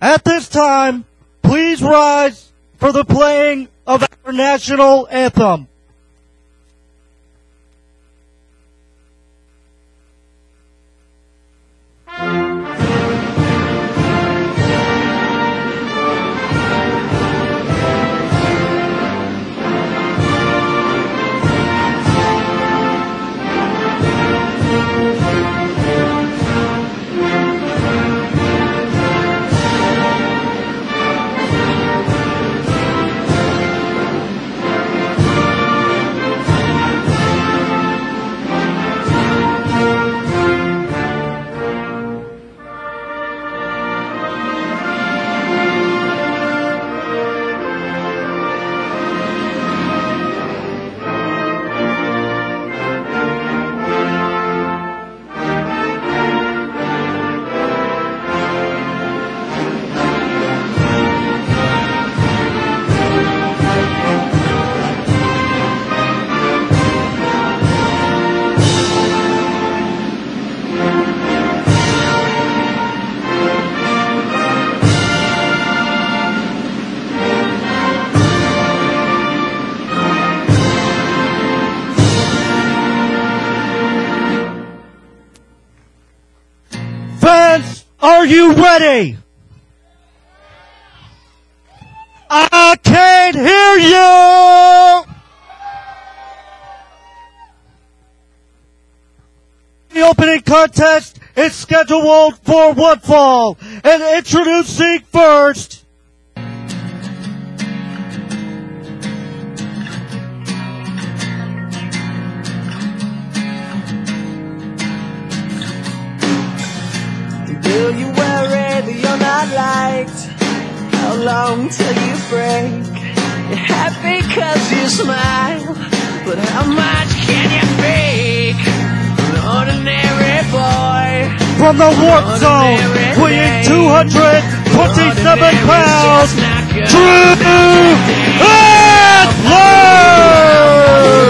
At this time, please rise for the playing of our national anthem. Are you ready? I can't hear you! The opening contest is scheduled for one fall, and introducing first. Do you that you're not liked? How long till you break? You're happy cause you smile, but how much can you fake? An ordinary boy. From the warp zone, weighing 227 pounds, Drew Adler!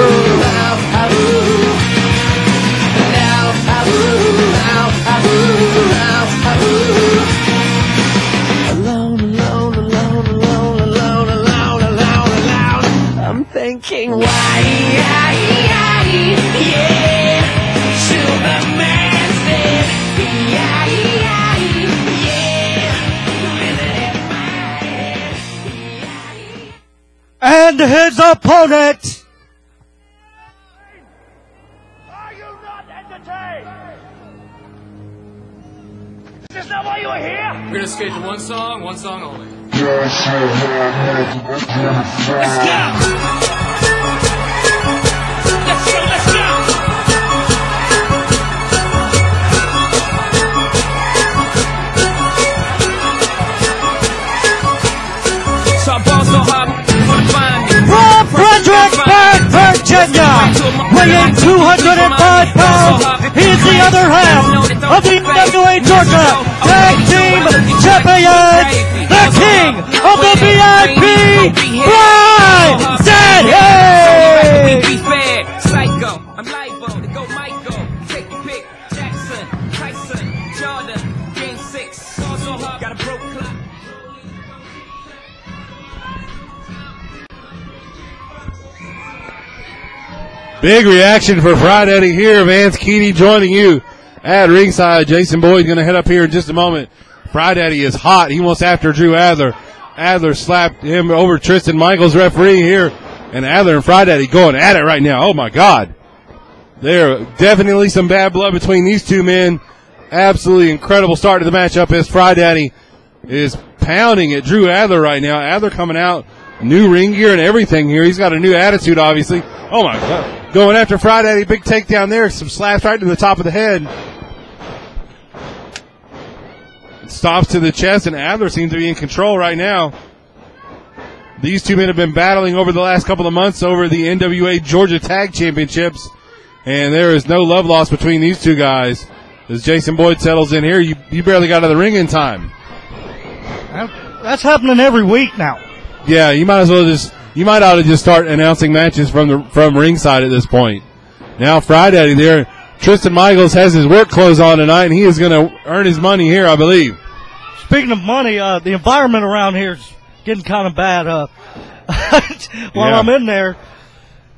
And his opponent, Are you not entertained? Is this not why you are here? We're gonna skate to one song, one song only. Let's go! Let's go, weighing 205 pounds, he's the other half of the NWA Georgia Tag Team Champions, the king of the VIP, Brian Sandy! Big reaction for Fry Daddy here. Vance Keaty joining you at ringside. Jason Boyd's going to head up here in just a moment. Fry Daddy is hot. He wants after Drew Adler. Adler slapped him over Tristan Michaels, referee here. And Adler and Fry Daddy going at it right now. Oh my God. There definitely some bad blood between these two men. Absolutely incredible start to the matchup as Fry Daddy is pounding at Drew Adler right now. Adler coming out, new ring gear and everything here. He's got a new attitude, obviously. Oh my God. Going after Fry Daddy, big takedown there. Some slaps right to the top of the head. Stops to the chest, and Adler seems to be in control right now. These two men have been battling over the last couple of months over the NWA Georgia Tag Championships, and there is no love lost between these two guys. As Jason Boyd settles in here, you, you barely got out of the ring in time. That's happening every week now. Yeah, you might as well just you might ought to just start announcing matches from the from ringside at this point. Now Fry Daddy there, Tristan Michaels has his work clothes on tonight, and he is going to earn his money here, I believe. speaking of money, uh, the environment around here is getting kind of bad. Uh, while Yeah. I'm in there,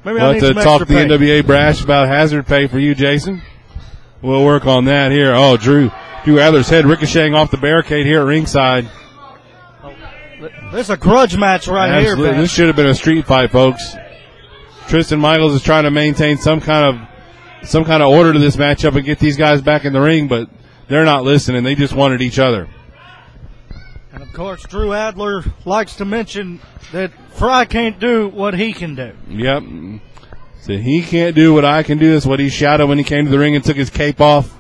maybe We'll I need to some talk to the pay. NWA brash about hazard pay for you, Jason. We'll work on that here. Oh, Drew. Drew Adler's head ricocheting off the barricade here at ringside. This is a grudge match right Absolutely. here, man. This should have been a street fight, folks. Tristan Michaels is trying to maintain some kind of some kind of order to this matchup and get these guys back in the ring, but they're not listening. They just wanted each other. And of course, Drew Adler likes to mention that Fry can't do what he can do. Yep. So he can't do what I can do. That's what he shouted when he came to the ring and took his cape off.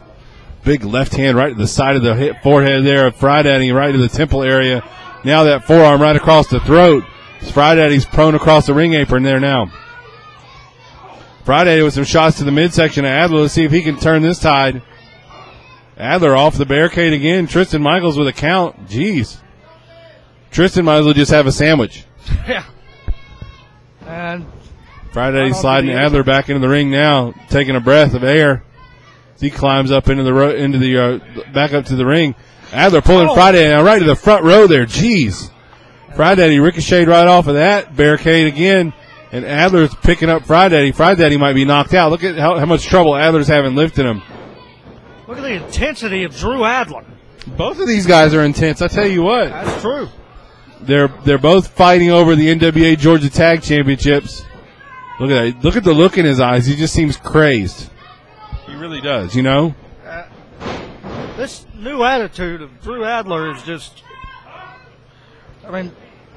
Big left hand right to the side of the forehead there of Fry Daddy, right to the temple area. Now that forearm right across the throat. Fry Daddy, he's prone across the ring apron there now. Fry Daddy with some shots to the midsection of Adler. Let's see if he can turn this tide. Adler off the barricade again. Tristan Michaels with a count. Jeez. Tristan might as well just have a sandwich. Yeah. And Fry Daddy sliding Adler back into the ring now, taking a breath of air. He climbs up into the ro- into the uh, back up to the ring. Adler pulling Oh. Fry Daddy now right to the front row there. Jeez. Fry Daddy he ricocheted right off of that barricade again, and Adler's picking up Fry Daddy. Friday might be knocked out. Look at how, how much trouble Adler's having lifting him. look at the intensity of Drew Adler. Both of these guys are intense. I tell you what. That's true. They're they're both fighting over the NWA Georgia Tag Championships. Look at that. Look at the look in his eyes. He just seems crazed. He really does, you know? This new attitude of Drew Adler is just. I mean,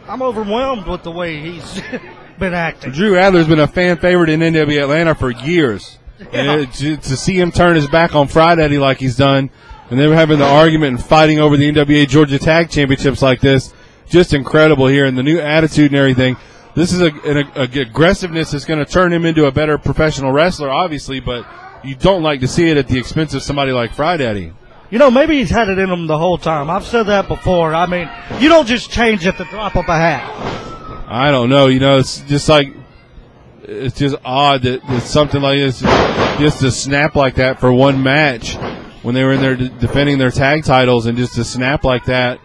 I'm overwhelmed with the way he's been acting. Drew Adler's been a fan favorite in NWA Atlanta for years. And Yeah. it, to, to see him turn his back on Fry Daddy like he's done, and they were having the argument and fighting over the NWA Georgia Tag Championships like this, just incredible here. And the new attitude and everything. This is a, an a, aggressiveness that's going to turn him into a better professional wrestler, obviously, but you don't like to see it at the expense of somebody like Fry Daddy. You know, maybe he's had it in him the whole time. I've said that before. I mean, you don't just change at the drop of a hat. I don't know. You know, it's just like it's just odd that, that something like this just to snap like that for one match when they were in there defending their tag titles and just to snap like that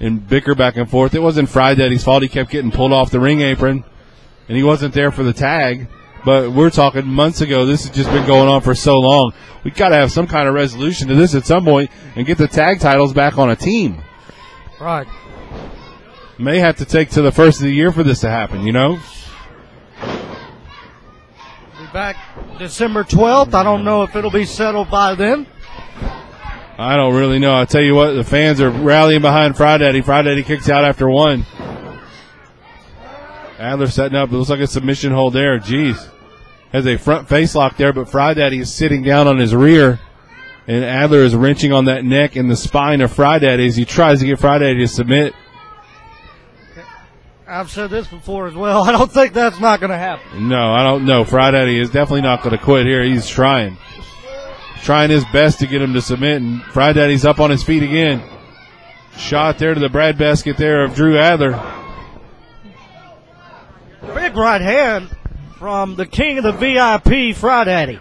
and bicker back and forth. It wasn't Fry Daddy's fault. He kept getting pulled off the ring apron and he wasn't there for the tag. But we're talking months ago. This has just been going on for so long. We got to have some kind of resolution to this at some point and get the tag titles back on a team. Right. May have to take to the first of the year for this to happen. You know. Be back December 12th. I don't know if it'll be settled by then. I don't really know. I tell you what, the fans are rallying behind Fry Daddy. Friday kicks out after one. Adler setting up. It looks like a submission hold there. Jeez. Has a front face lock there, but Fry Daddy is sitting down on his rear. And Adler is wrenching on that neck and the spine of Fry Daddy as he tries to get Fry Daddy to submit. I've said this before as well. I don't think that's not going to happen. No, I don't know. Fry Daddy is definitely not going to quit here. He's trying. Trying his best to get him to submit, and Friday's up on his feet again. Shot there to the Brad basket there of Drew Adler. Big right hand from the king of the VIP, Fry Daddy.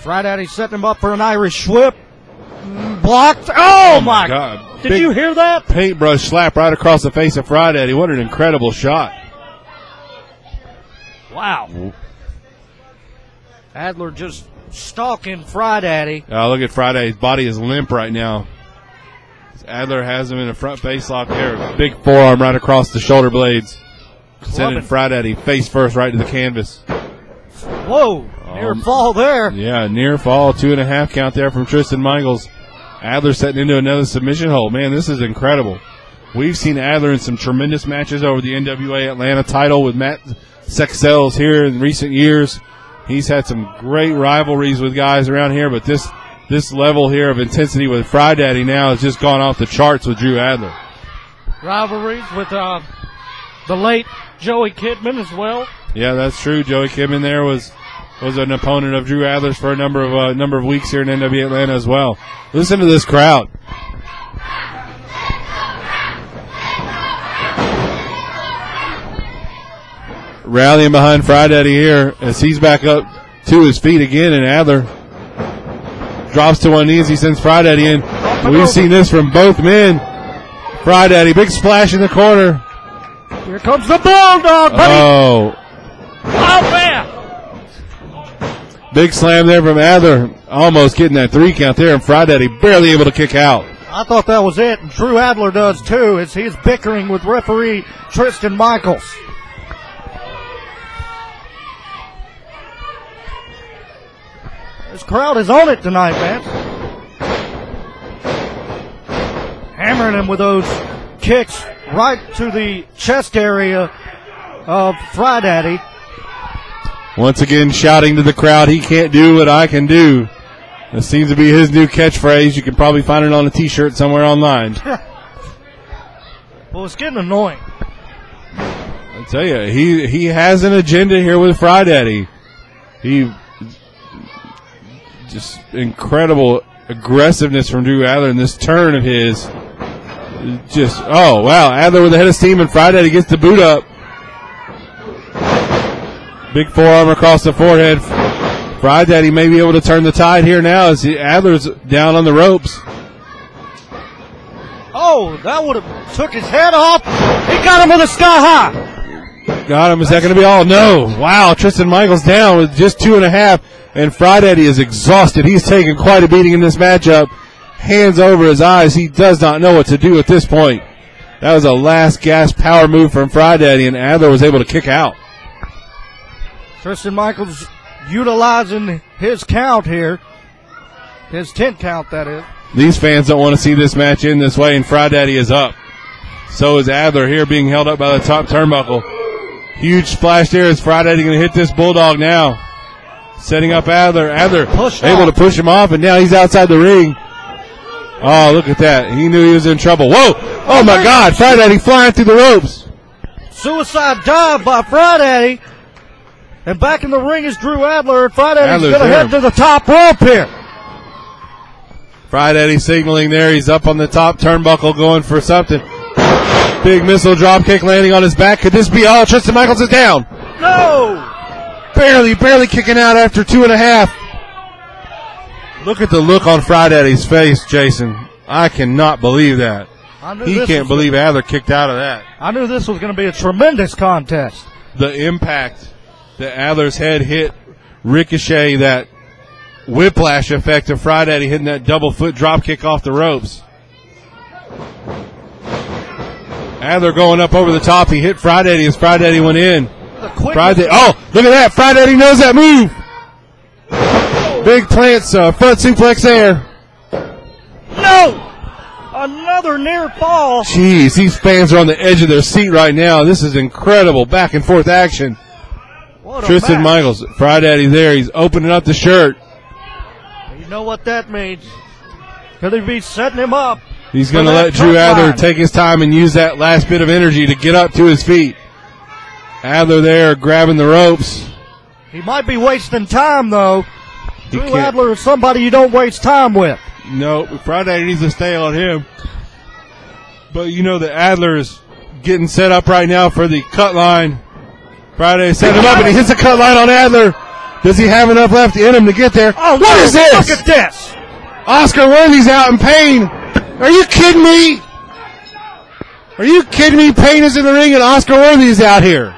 Friday setting him up for an Irish whip. Blocked. Oh, oh my God. Did Big you hear that? paintbrush slap right across the face of Fry Daddy. What an incredible shot. Wow. Adler just stalking Fry Daddy. Oh, uh, look at Fry Daddy. His body is limp right now. Adler has him in a front face lock there. Big forearm right across the shoulder blades. Sending. Fry Daddy face first right to the canvas. Whoa. Near Um, fall there. Yeah, near fall, two and a half count there from Tristan Michaels. Adler setting into another submission hold. Man, this is incredible. We've seen Adler in some tremendous matches over the NWA Atlanta title with Matt Sexels here in recent years. He's had some great rivalries with guys around here, but this this level here of intensity with Fry Daddy now has just gone off the charts with Drew Adler. Rivalries with uh, the late Joey Kidman as well. Yeah, that's true. Joey Kidman there was was an opponent of Drew Adler's for a number of uh, number of weeks here in NWA Atlanta as well. Listen to this crowd. Rallying behind Fry Daddy here as he's back up to his feet again, and Adler drops to one knee as he sends Fry Daddy in. We've seen this from both men. Fry Daddy, big splash in the corner. Here comes the bulldog, buddy. Oh, oh man! big slam there from Adler. Almost getting that three count there, and Fry Daddy barely able to kick out. I thought that was it. and Drew Adler does too, as he's bickering with referee Tristan Michaels. This crowd is on it tonight, man. Hammering him with those kicks right to the chest area of Fry Daddy. Once again, shouting to the crowd, he can't do what I can do. That seems to be his new catchphrase. You can probably find it on a t-shirt somewhere online. Well, it's getting annoying. I tell you, he he has an agenda here with Fry Daddy. He just incredible aggressiveness from Drew Adler in this turn of his. Just oh wow, Adler with the head of steam and Fry he gets the boot up. Big forearm across the forehead. Fry Daddy may be able to turn the tide here now as Adler's down on the ropes. Oh, that would have took his head off. He got him with a sky high. Got him. Is that going to be all? No. Wow. Tristan Michaels down with just two and a half. And Fry Daddy is exhausted. He's taken quite a beating in this matchup. Hands over his eyes. He does not know what to do at this point. That was a last gasp power move from Fry Daddy, and Adler was able to kick out. Tristan Michaels utilizing his count here. His 10 count, that is. These fans don't want to see this match in this way, and Fry Daddy is up. So is Adler here being held up by the top turnbuckle. Huge splash there. Is Fry Daddy going to hit this Bulldog now? Setting up Adler. Adler Pushed able off. to push him off, and now he's outside the ring. Oh, look at that. He knew he was in trouble. Whoa! Oh my God! Fry Daddy flying through the ropes. Suicide dive by Fry Daddy. And back in the ring is Drew Adler. And Fry going to head to the top rope here. Fry Daddy signaling there. He's up on the top turnbuckle going for something. Big missile drop kick landing on his back. Could this be all? Tristan Michaels is down. No! barely, barely kicking out after two and a half. Look at the look on Fry Daddy's face, Jason. I cannot believe that. He can't believe Adler kicked out of that. I knew this was going to be a tremendous contest. The impact that Adler's head hit, ricochet, that whiplash effect of Fry Daddy hitting that double foot drop kick off the ropes. Adler going up over the top. He hit Fry Daddy as Fry Daddy went in. The quick Fry Daddy. Oh, look at that. Fry Daddy knows that move. Big plants, uh, front suplex there. No! Another near fall. Jeez, these fans are on the edge of their seat right now. This is incredible back and forth action. Tristan match. Michaels, Fry Daddy there. He's opening up the shirt. You know what that means. Could he be setting him up? He's going to let Drew Adler line. take his time and use that last bit of energy to get up to his feet. Adler there grabbing the ropes. He might be wasting time, though. He Drew Adler is somebody you don't waste time with. No, Fry Daddy needs to stay on him. But you know that Adler is getting set up right now for the cut line. Fry Daddy set him up and he hits the cut line on Adler. Does he have enough left in him to get there? Oh, what is this? Look at this. Oscar Worthy's out in pain. Are you kidding me? Are you kidding me? Pain is in the ring and Oscar Worthy is out here.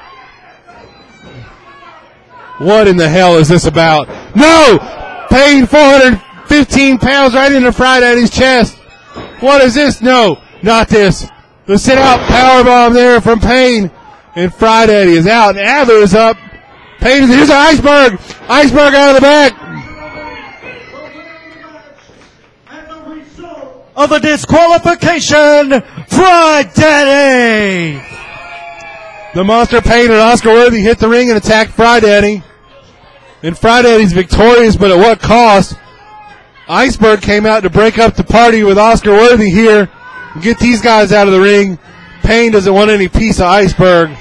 What in the hell is this about? No! Pain 415 pounds right into Fry Daddy at his chest. What is this? No, not this. The sit out power bomb there from Pain. And Fry Daddy is out. And Adler is up. Pain is here's an iceberg. Iceberg out of the back. Of a disqualification, Fry Daddy. The Monster Pain and Oscar Worthy hit the ring and attacked Fry Daddy. And Fry Daddy's victorious, but at what cost? Iceberg came out to break up the party with Oscar Worthy here and get these guys out of the ring. Pain doesn't want any piece of Iceberg.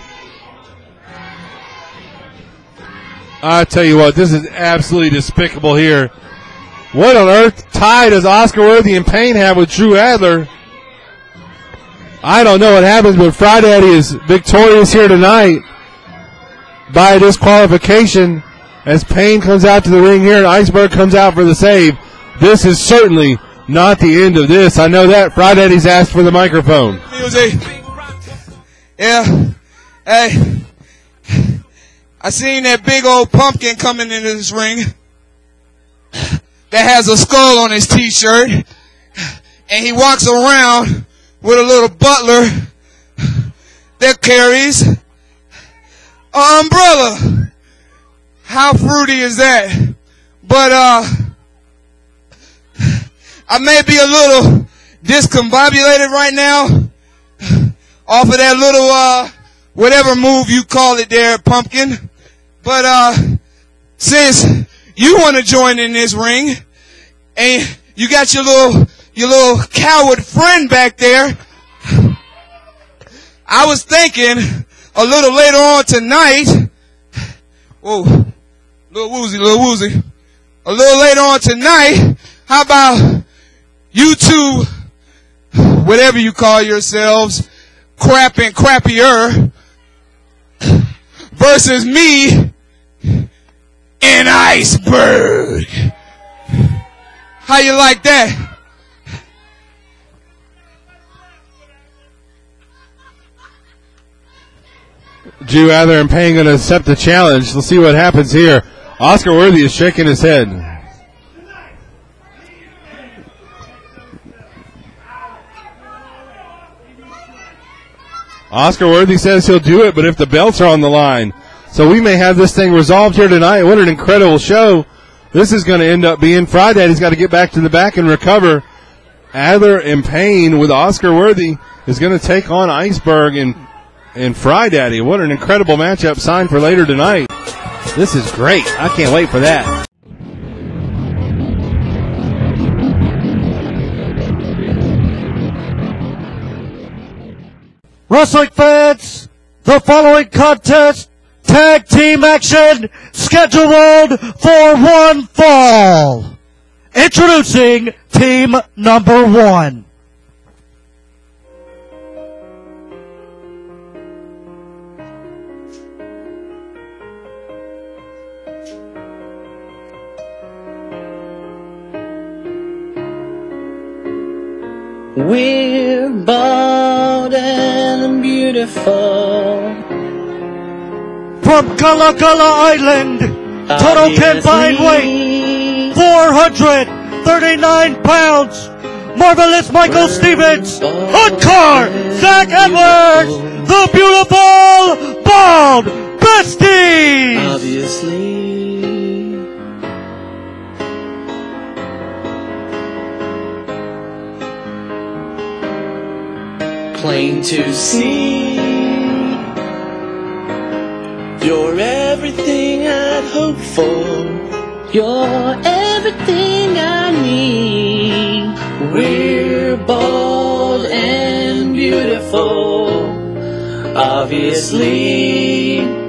I tell you what, this is absolutely despicable here. What on earth tie does Oscar Worthy and Pain have with Drew Adler? I don't know what happens, but Fry Daddy is victorious here tonight by disqualification as Pain comes out to the ring here and Iceberg comes out for the save. This is certainly not the end of this. I know that. Fry Daddy's asked for the microphone. music. Yeah. Hey. I seen that big old pumpkin coming into this ring that has a skull on his t-shirt. And he walks around with a little butler that carries an umbrella. How fruity is that? But, uh, I may be a little discombobulated right now off of that little uh whatever move you call it there, pumpkin. But uh since you want to join in this ring and you got your little your little coward friend back there, I was thinking a little later on tonight. Whoa, little woozy, little woozy. A little later on tonight, how about you two, whatever you call yourselves, crap and crappier, versus me, an iceberg. How you like that? Drew Adler and Pain going to accept the challenge. Let's see what happens here. Oscar Worthy is shaking his head. Oscar Worthy says he'll do it, but if the belts are on the line. So we may have this thing resolved here tonight. What an incredible show. This is going to end up being Fry Daddy. He's got to get back to the back and recover. Adler and Pain with Oscar Worthy is going to take on Iceberg and and Fry Daddy. What an incredible matchup signed for later tonight. This is great. I can't wait for that. Wrestling fans, the following contest, tag team action, scheduled for one fall. Introducing team number one. We're bold and beautiful. From Gullah Gullah Island, total combined weight, 439 pounds. Marvelous Michael Stevens, Encore, Zach Edwards, the beautiful bald besties. Obviously. Plain to see. You're everything I'd hope for. You're everything I need. We're bold and beautiful. Obviously.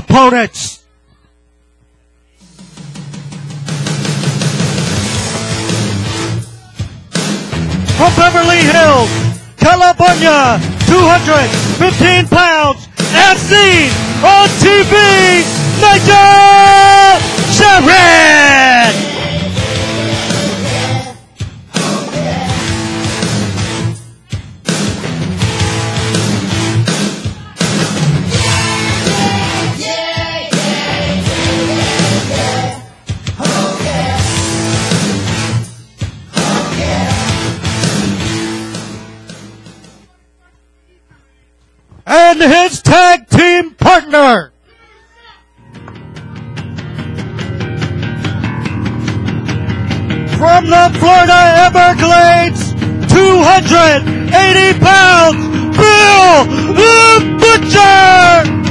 Opponents. From Beverly Hills, California, 215 pounds, as seen on TV, Nigel Sherrod! Partner. From the Florida Everglades, 280 pounds, Bill the Butcher!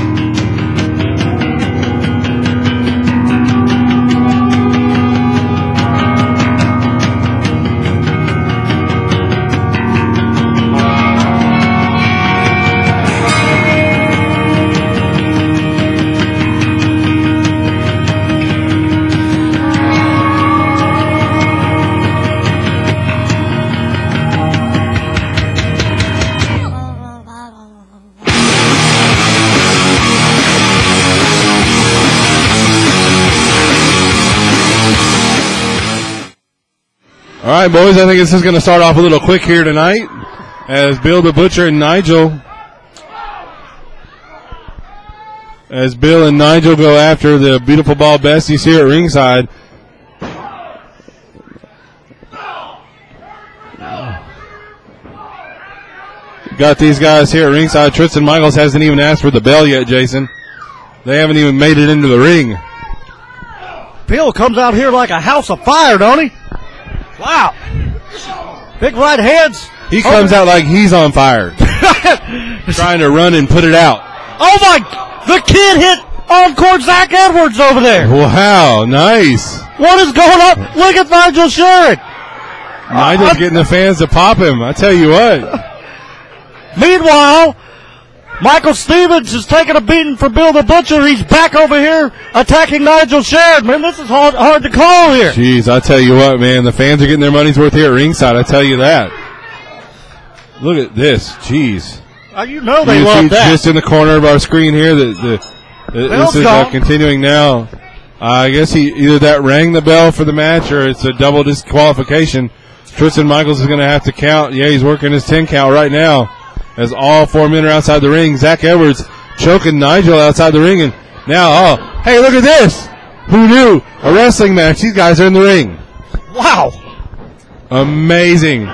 Right, boys. I think this is going to start off a little quick here tonight, as Bill the Butcher and Nigel, as Bill and Nigel go after the beautiful bald besties here at ringside. Got these guys here at ringside. Tristan Michaels hasn't even asked for the bell yet, Jason. They haven't even made it into the ring. Bill comes out here like a house of fire, don't he? Wow. Big right hands. He comes out like he's on fire, trying to run and put it out. Oh my! The kid hit Encore Zach Edwards over there. Wow, nice. What is going on? Look at Nigel Sherrod. Nigel's getting the fans to pop him. I tell you what. Meanwhile, Michael Stevens is taking a beating for Bill the Butcher. He's back over here attacking Nigel Sherrod. Man, this is hard, hard to call here. Jeez, I tell you what, man, the fans are getting their money's worth here at ringside. I tell you that. Look at this. Jeez. Uh, you know they you love see that. just in the corner of our screen here that the, the this is uh, continuing now. Uh, I guess he either that rang the bell for the match or it's a double disqualification. Tristan Michaels is going to have to count. Yeah, he's working his 10 count right now as all four men are outside the ring. Zach Edwards choking Nigel outside the ring and now, oh, hey, look at this. Who knew? A wrestling match. These guys are in the ring. wow. Amazing.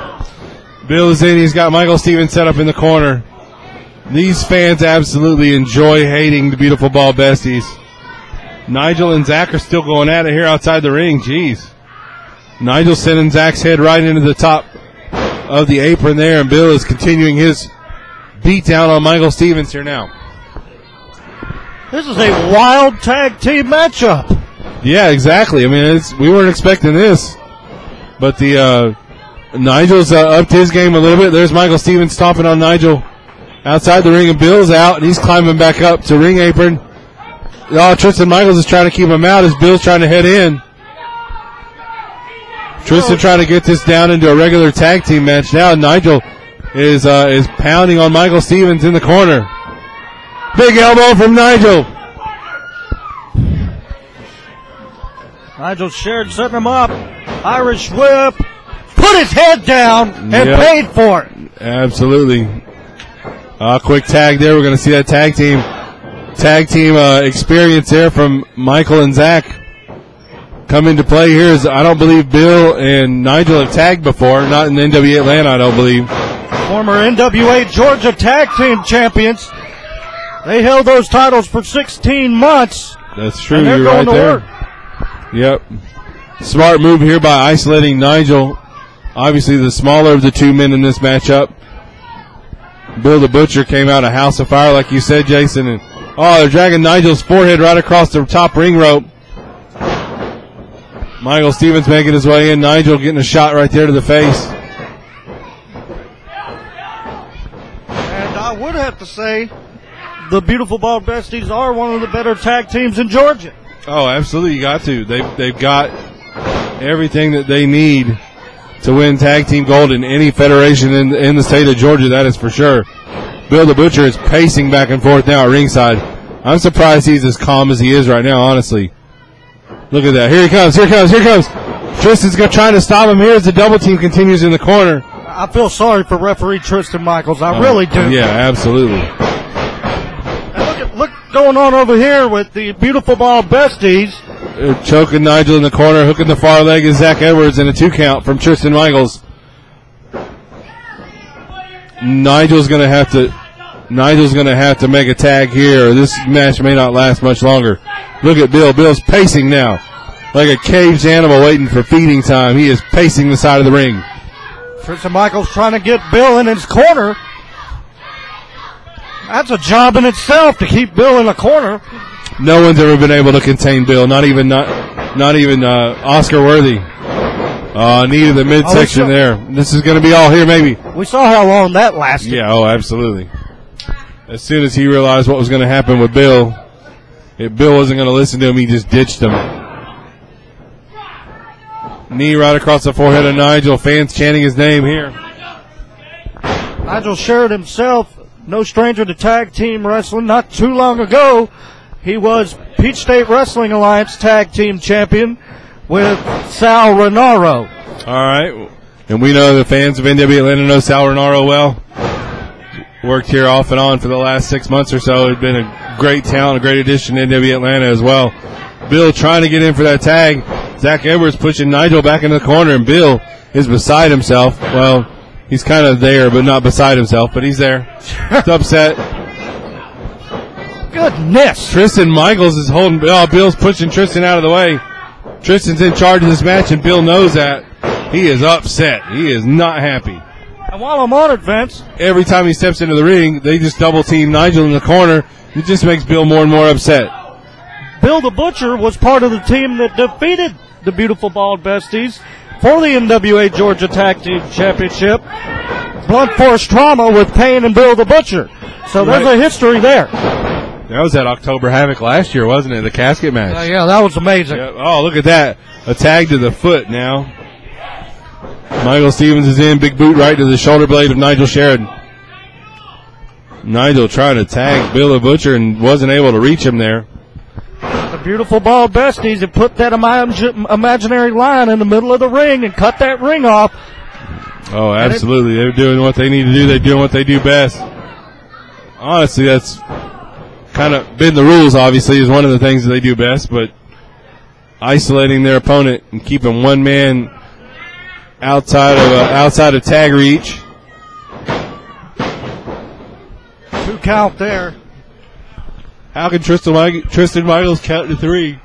Bill is in. He's got Michael Stevens set up in the corner. These fans absolutely enjoy hating the beautiful bald besties. Nigel and Zach are still going at it here outside the ring. Jeez. Nigel sending Zach's head right into the top of the apron there, and Bill is continuing his beat down on Michael Stevens here now. This is a wild tag team matchup. Yeah, exactly. I mean, it's, we weren't expecting this, but the uh, Nigel's uh, upped his game a little bit. There's Michael Stevens stomping on Nigel outside the ring, and Bill's out, and he's climbing back up to ring apron. Oh, Tristan Michaels is trying to keep him out as Bill's trying to head in. Tristan trying to get this down into a regular tag team match now. Nigel is uh, is pounding on Michael Stevens in the corner. Big elbow from Nigel. Nigel Sherrod setting him up. Irish whip. Put his head down and Yep. paid for it. Absolutely. Uh, quick tag there. We're going to see that tag team, tag team uh, experience there from Michael and Zach come into play here. Is I don't believe Bill and Nigel have tagged before, not in NWA Atlanta. I don't believe. Former NWA Georgia Tag Team Champions. They held those titles for 16 months. That's true. You're going right to there. work. Yep. Smart move here by isolating Nigel. Obviously, the smaller of the two men in this matchup. Bill the Butcher came out a house of fire, like you said, Jason. And oh, they're dragging Nigel's forehead right across the top ring rope. Michael Stevens making his way in. Nigel getting a shot right there to the face. And I would have to say the Beautiful Bald Besties are one of the better tag teams in Georgia. Oh, absolutely, you got to. They've they've got everything that they need to win tag team gold in any federation in in the state of Georgia. That is for sure. Bill the Butcher is pacing back and forth now at ringside. I'm surprised he's as calm as he is right now. Honestly, look at that. Here he comes. Here he comes. Here he comes. Tristan's trying to stop him here as the double team continues in the corner. I feel sorry for referee Tristan Michaels. I really do. Yeah, absolutely. And look at look going on over here with the Beautiful Bald Besties. Uh, choking Nigel in the corner, hooking the far leg is Zach Edwards in a two count from Tristan Michaels. Nigel's gonna have to Nigel's gonna have to make a tag here. This match may not last much longer. Look at Bill. Bill's pacing now. Like a caged animal waiting for feeding time. He is pacing the side of the ring. Tristan Michaels trying to get Bill in his corner. That's a job in itself to keep Bill in the corner. No one's ever been able to contain Bill. Not even not not even uh, Oscar Worthy. Uh, knee to the midsection saw- there. This is going to be all here, maybe. We saw how long that lasted. Yeah, oh, absolutely. As soon as he realized what was going to happen with Bill, if Bill wasn't going to listen to him, he just ditched him. Knee right across the forehead of Nigel. Fans chanting his name here. Nigel Sherrod himself, no stranger to tag team wrestling. Not too long ago, he was Peach State Wrestling Alliance tag team champion with Sal Renaro. All right. And we know the fans of NWA Atlanta know Sal Renaro well. Worked here off and on for the last six months or so. Has been a great talent, a great addition to NWA Atlanta as well. Bill trying to get in for that tag. Zach Edwards pushing Nigel back into the corner, and Bill is beside himself. Well, he's kind of there, but not beside himself, but he's there. He's upset. Goodness. Tristan Michaels is holding. Oh, Bill's pushing Tristan out of the way. Tristan's in charge of this match, and Bill knows that. He is upset. He is not happy. And while I'm on it, Vince, Every time he steps into the ring, they just double team Nigel in the corner. It just makes Bill more and more upset. Bill the Butcher was part of the team that defeated the beautiful Bald Besties for the NWA Georgia Tag Team Championship. Blunt force trauma with Pain and Bill the Butcher. So there's Right. a history there. That was at October Havoc last year, wasn't it? The casket match. Uh, yeah, that was amazing. Oh, look at that. A tag to the foot now. Michael Stevens is in. Big boot right to the shoulder blade of Nigel Sheridan. Nigel trying to tag Bill the Butcher and wasn't able to reach him there. The beautiful bald Besties have put that imag- imaginary line in the middle of the ring and cut that ring off. Oh, absolutely. They're doing what they need to do. They're doing what they do best. Honestly, that's kind of been the rules, obviously, is one of the things that they do best, but isolating their opponent and keeping one man outside of uh, outside of tag reach. Two count there. How can Tristan, Tristan Michaels count to three?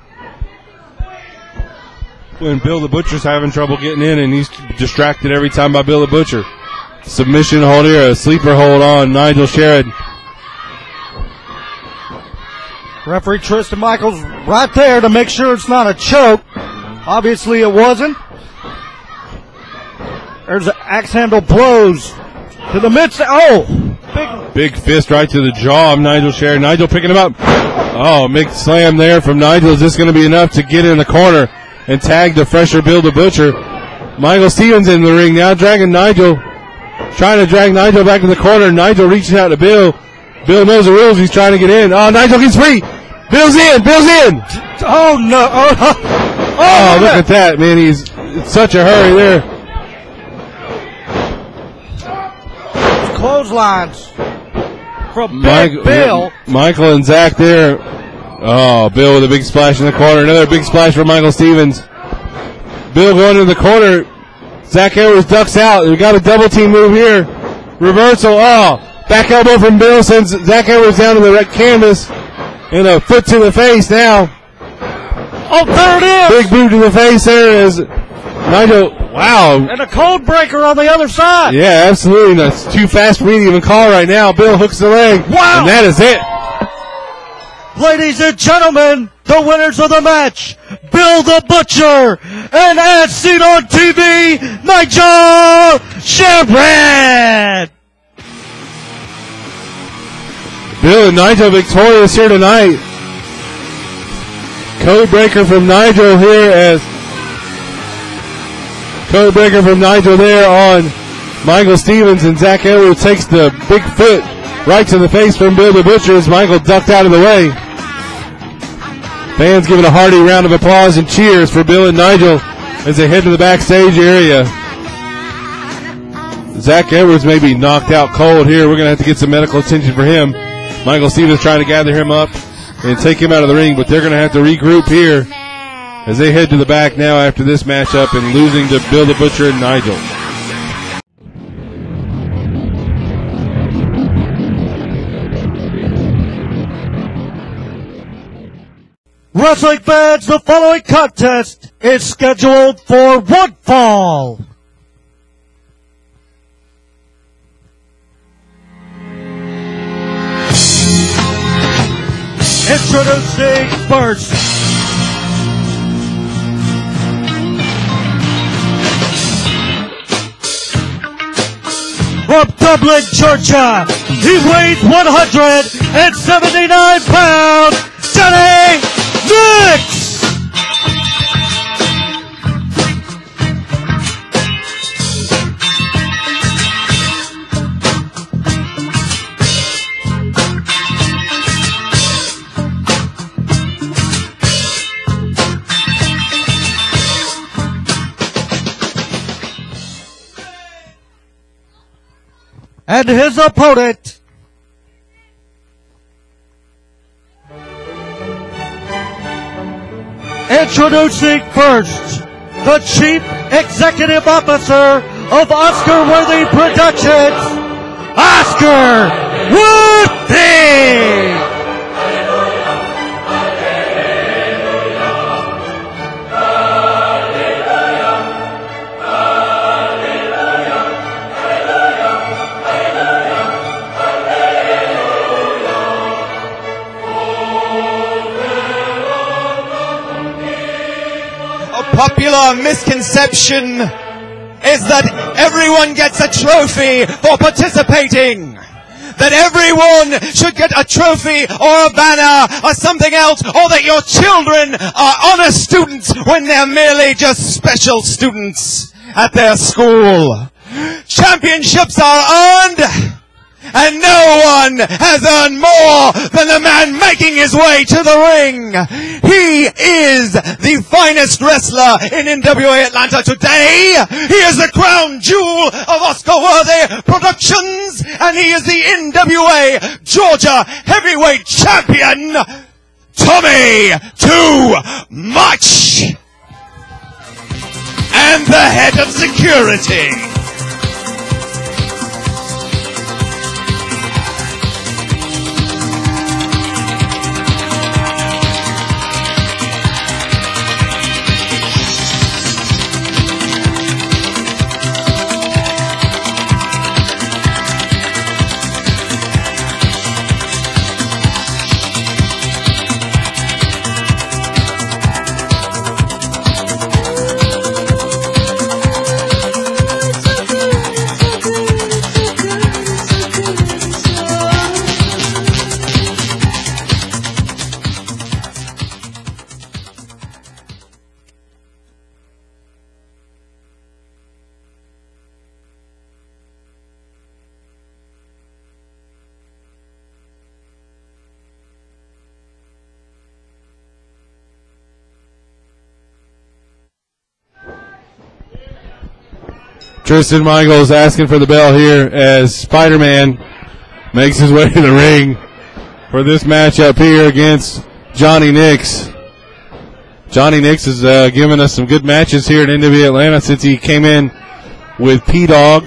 When Bill the Butcher's having trouble getting in and he's distracted every time by Bill the Butcher. Submission hold here, a sleeper hold on Nigel Sheridan. Referee Tristan Michaels right there to make sure it's not a choke. Obviously it wasn't. There's an axe handle blows to the midst. Oh, big fist right to the jaw of Nigel Sheridan. Nigel picking him up. Oh, big slam there from Nigel. Is this going to be enough to get in the corner and tag the fresher Bill the Butcher? Michael Stevens in the ring now, dragging Nigel. Trying to drag Nigel back in the corner. Nigel reaching out to Bill. Bill knows the rules. He's trying to get in. Oh, Nigel gets free. Bill's in. Bill's in. Oh no! Oh, oh, Oh, look at that, man. He's in such a hurry there. clotheslines from Mike- Bill. Michael and Zach there. Oh, Bill with a big splash in the corner. Another big splash for Michael Stevens. Bill going to the corner. Zach Edwards ducks out. We got a double team move here. Reversal. Oh, back elbow from Bill sends Zach Edwards down to the red canvas. And a foot to the face now. Oh, there it is! Big boot to the face there is Nigel. Wow. And a code breaker on the other side. Yeah, absolutely. That's too fast for me to even call right now. Bill hooks the leg. Wow. And that is it. Ladies and gentlemen, the winners of the match, Bill the Butcher, and as seen on TV, Nigel Sherrod. Bill and Nigel victorious here tonight. Code breaker from Nigel here as code breaker from Nigel there on Michael Stevens and Zach Edwards takes the big foot right to the face from Bill the Butcher as Michael ducked out of the way. Fans giving a hearty round of applause and cheers for Bill and Nigel as they head to the backstage area. Zach Edwards may be knocked out cold here. We're going to have to get some medical attention for him. Michael Stevens trying to gather him up and take him out of the ring, but they're going to have to regroup here as they head to the back now after this matchup and losing to Bill the Butcher and Nigel. Wrestling fans, the following contest is scheduled for one fall. Introducing first. From Dublin, Georgia, he weighs 179 pounds, Johnny Nixx! And his opponent. Introducing first, the Chief Executive Officer of Oscar Worthy Productions, Oscar Worthy! Popular misconception is that everyone gets a trophy for participating. That everyone should get a trophy or a banner or something else, or that your children are honor students when they're merely just special students at their school. Championships are earned and no one has earned more than the man making his way to the ring. He is the finest wrestler in NWA Atlanta today. He is the crown jewel of Oscar Worthy Productions, and he is the NWA Georgia Heavyweight Champion, Tommy Too Much. And the head of security. Tristan Michaels is asking for the bell here as Spider Man makes his way to the ring for this matchup here against Johnny Nixx. Johnny Nixx has uh, given us some good matches here in NWA Atlanta since he came in with P Dog.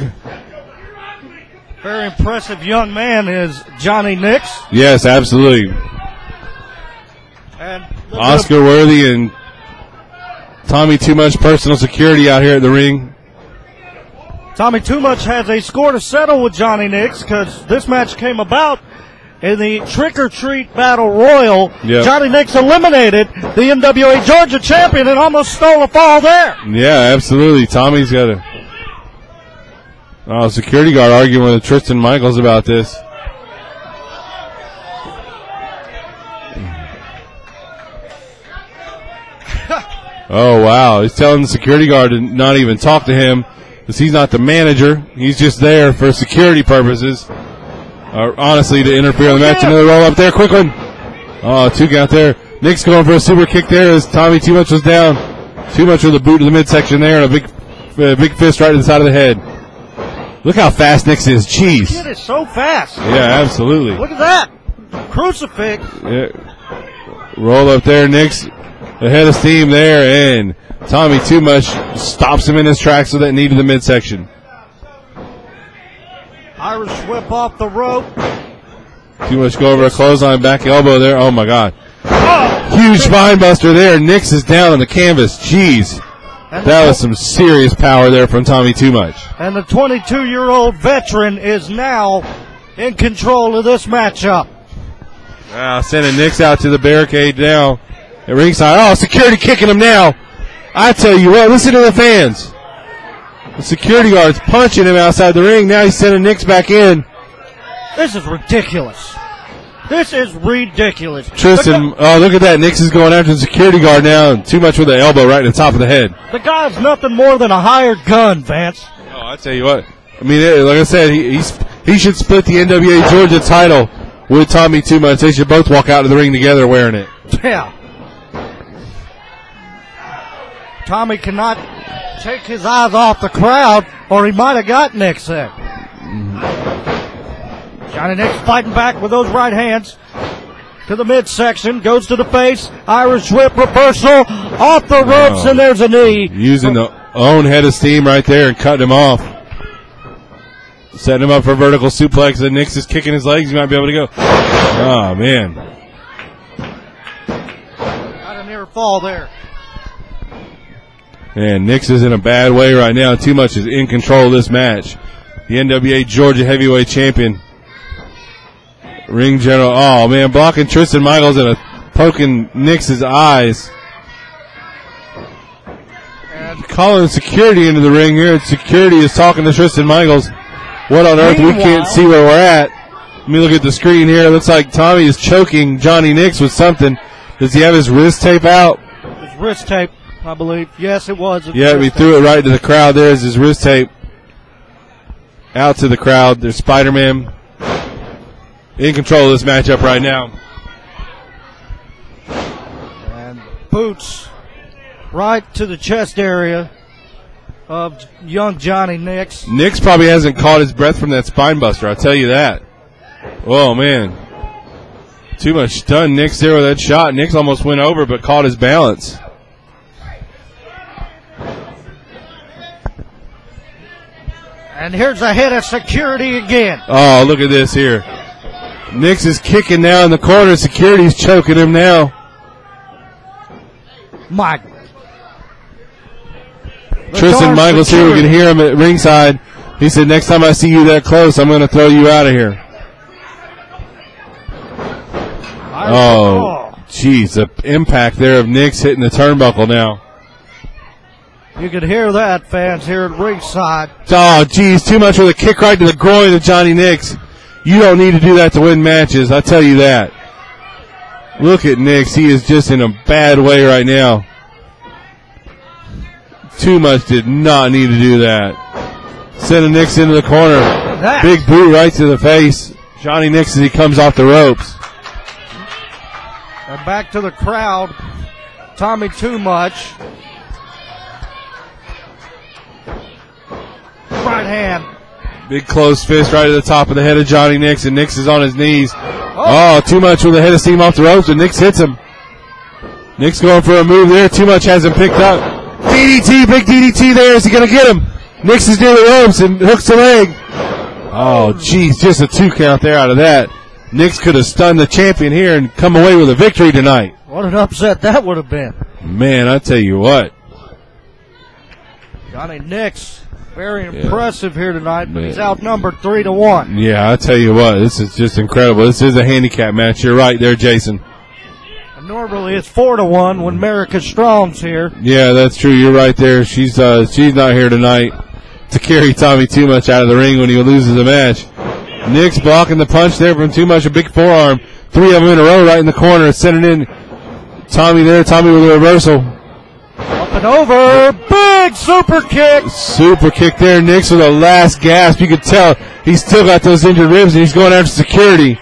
Very impressive young man is Johnny Nixx. Yes, absolutely. And Oscar Worthy and Tommy Too Much personal security out here at the ring. Tommy Too Much has a score to settle with Johnny Nixx because this match came about in the Trick or Treat Battle Royal. Yep. Johnny Nixx eliminated the NWA Georgia champion and almost stole a fall there. Yeah, absolutely. Tommy's got a oh, security guard arguing with Tristan Michaels about this. Oh wow, he's telling the security guard to not even talk to him because he's not the manager. He's just there for security purposes. Or honestly, to interfere in the match. Another roll up there, quick one. Oh, two count there. Nixx going for a super kick there as Tommy Too Much was down. Too much with a boot to the midsection there and a big, uh, big fist right to the side of the head. Look how fast Nixx is. Jeez. Kid is so fast. Yeah, absolutely. Look at that. Crucifix. Yeah. Roll up there, Nixx ahead of steam there, and Tommy Too Much stops him in his tracks with that knee to the midsection. Irish whip off the rope. Too much go over a clothesline back elbow there. Oh my God. Oh, Huge spine buster there. Nixx is down on the canvas. Jeez. and That was some serious power there from Tommy Too Much. And the 22 year old veteran is now in control of this matchup. Wow, sending Nixx out to the barricade now at ringside. Oh, security kicking him now. I tell you what, listen to the fans. The security guard's punching him outside the ring. Now he's sending Nixx back in. This is ridiculous. This is ridiculous. Tristan, oh, look at that. Nixx is going after the security guard now. and Too much with the elbow right in the top of the head. The guy's nothing more than a hired gun, Vance. Oh, I tell you what. I mean, like I said, he he's, he should split the NWA Georgia title with Tommy Too Much. They should both walk out of the ring together wearing it. Yeah. Tommy cannot take his eyes off the crowd, or he might have got Nick there. Johnny Nixx fighting back with those right hands to the midsection, goes to the face, Irish whip reversal, off the ropes, Oh. and there's a knee. Using the own head of steam right there and cutting him off. Setting him up for a vertical suplex, and Nixx is kicking his legs. He might be able to go. Oh, man. Got a near fall there. And Nixx is in a bad way right now. Too much is in control of this match. The NWA Georgia Heavyweight Champion. Ring General. Oh, man. Blocking Tristan Michaels and a poking Nixx's eyes. And Calling security into the ring here. Security is talking to Tristan Michaels. What on earth? We can't see where we're at. Let me look at the screen here. It looks like Tommy is choking Johnny Nixx with something. Does he have his wrist tape out? His wrist tape, I believe. Yes, it was. Yeah, we threw it right to the crowd. There's his wrist tape. Out to the crowd. There's Spider Man in control of this matchup right now. And boots right to the chest area of young Johnny Nixx. Nixx probably hasn't caught his breath from that spine buster. I'll tell you that. Oh man, too much stun. Nixx there with that shot. Nixx almost went over, but caught his balance. And here's a hit of security again. Oh, look at this here. Nixx is kicking now in the corner. Security's choking him now. Mike. Tristan Michaels here. We can hear him at ringside. He said, "Next time I see you that close, I'm going to throw you out of here." Oh, jeez, the impact there of Nixx hitting the turnbuckle now. You can hear that, fans here at ringside. Oh, geez, too much with a kick right to the groin of Johnny Nixx. You don't need to do that to win matches. I tell you that. Look at Nixx. He is just in a bad way right now. Too much did not need to do that. Sending Nixx into the corner. That- Big boot right to the face. Johnny Nixx as he comes off the ropes. And back to the crowd. Tommy Too Much. Right hand. Big closed fist right at the top of the head of Johnny Nixx, and Nixx is on his knees. Oh. oh, too much with the head of steam off the ropes, and Nixx hits him. Nixx going for a move there. Too much hasn't picked up. DDT, big DDT there. Is he going to get him? Nixx is near the ropes and hooks the leg. Oh, jeez, just a two count there out of that. Nixx could have stunned the champion here and come away with a victory tonight. What an upset that would have been. Man, I tell you what. Johnny Nixx, very impressive here tonight, but he's outnumbered three to one. Yeah, I tell you what, this is just incredible. This is a handicap match. You're right there, Jason. Normally it's four to one when America Strong's here. Yeah, that's true. You're right there. She's uh, she's not here tonight to carry Tommy too much out of the ring when he loses the match. Nixx blocking the punch there from too much. A big forearm. Three of them in a row right in the corner. Sending in Tommy there. Tommy with a reversal. Up and over, big super kick. Super kick there. Nixx with a last gasp. You could tell he's still got those injured ribs and he's going after security.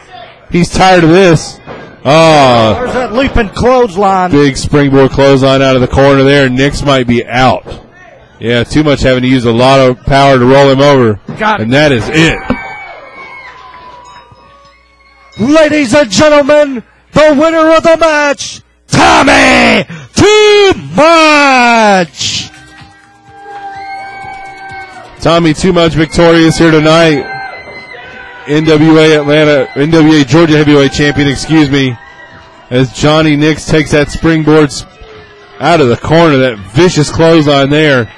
He's tired of this. Oh, There's that leaping clothesline. big springboard clothesline out of the corner there. Nixx might be out. Yeah, too much having to use a lot of power to roll him over. Got it. And that is it. Ladies and gentlemen, the winner of the match, Tommy Too Much. Tommy Too Much victorious here tonight. NWA Atlanta, NWA Georgia Heavyweight Champion, excuse me. As Johnny Nixx takes that springboard out of the corner, that vicious clothesline there.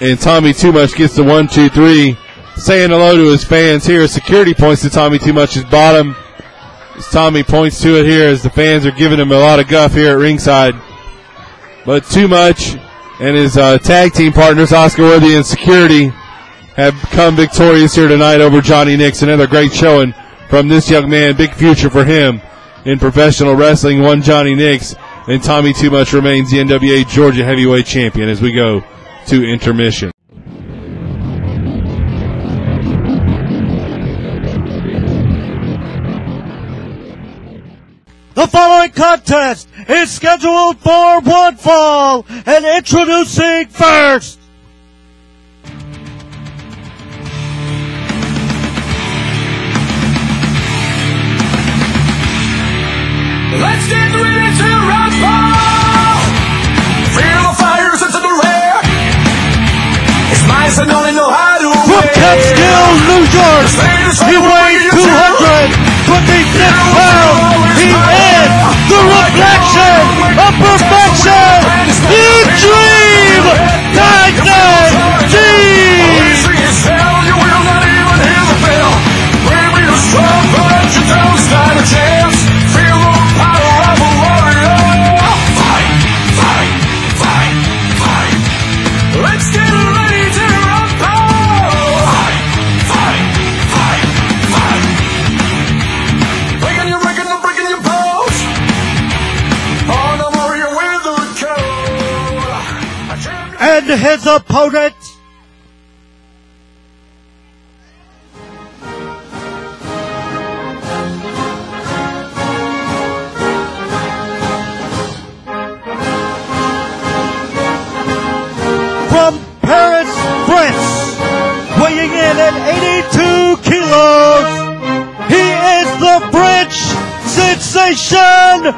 And Tommy Too Much gets the one, two, three. Saying hello to his fans here. Security points to Tommy Too Much's bottom. As Tommy points to it here as the fans are giving him a lot of guff here at ringside. But Too Much and his uh, tag team partners, Oscar Worthy and Security, have come victorious here tonight over Johnny Nixx. Another great showing from this young man. Big future for him in professional wrestling. One Johnny Nixx and Tommy Too Much remains the NWA Georgia Heavyweight Champion as we go to intermission. The following contest is scheduled for one fall and introducing first. Let's get ready to rumble. Feel the fire that's in the rear. It's mice that only know how to From win. Catskill, New York. He weighed 225 pounds. He is the reflection of perfection. Dream And his opponent. From Paris, France, weighing in at 82 kilos, he is the French sensation,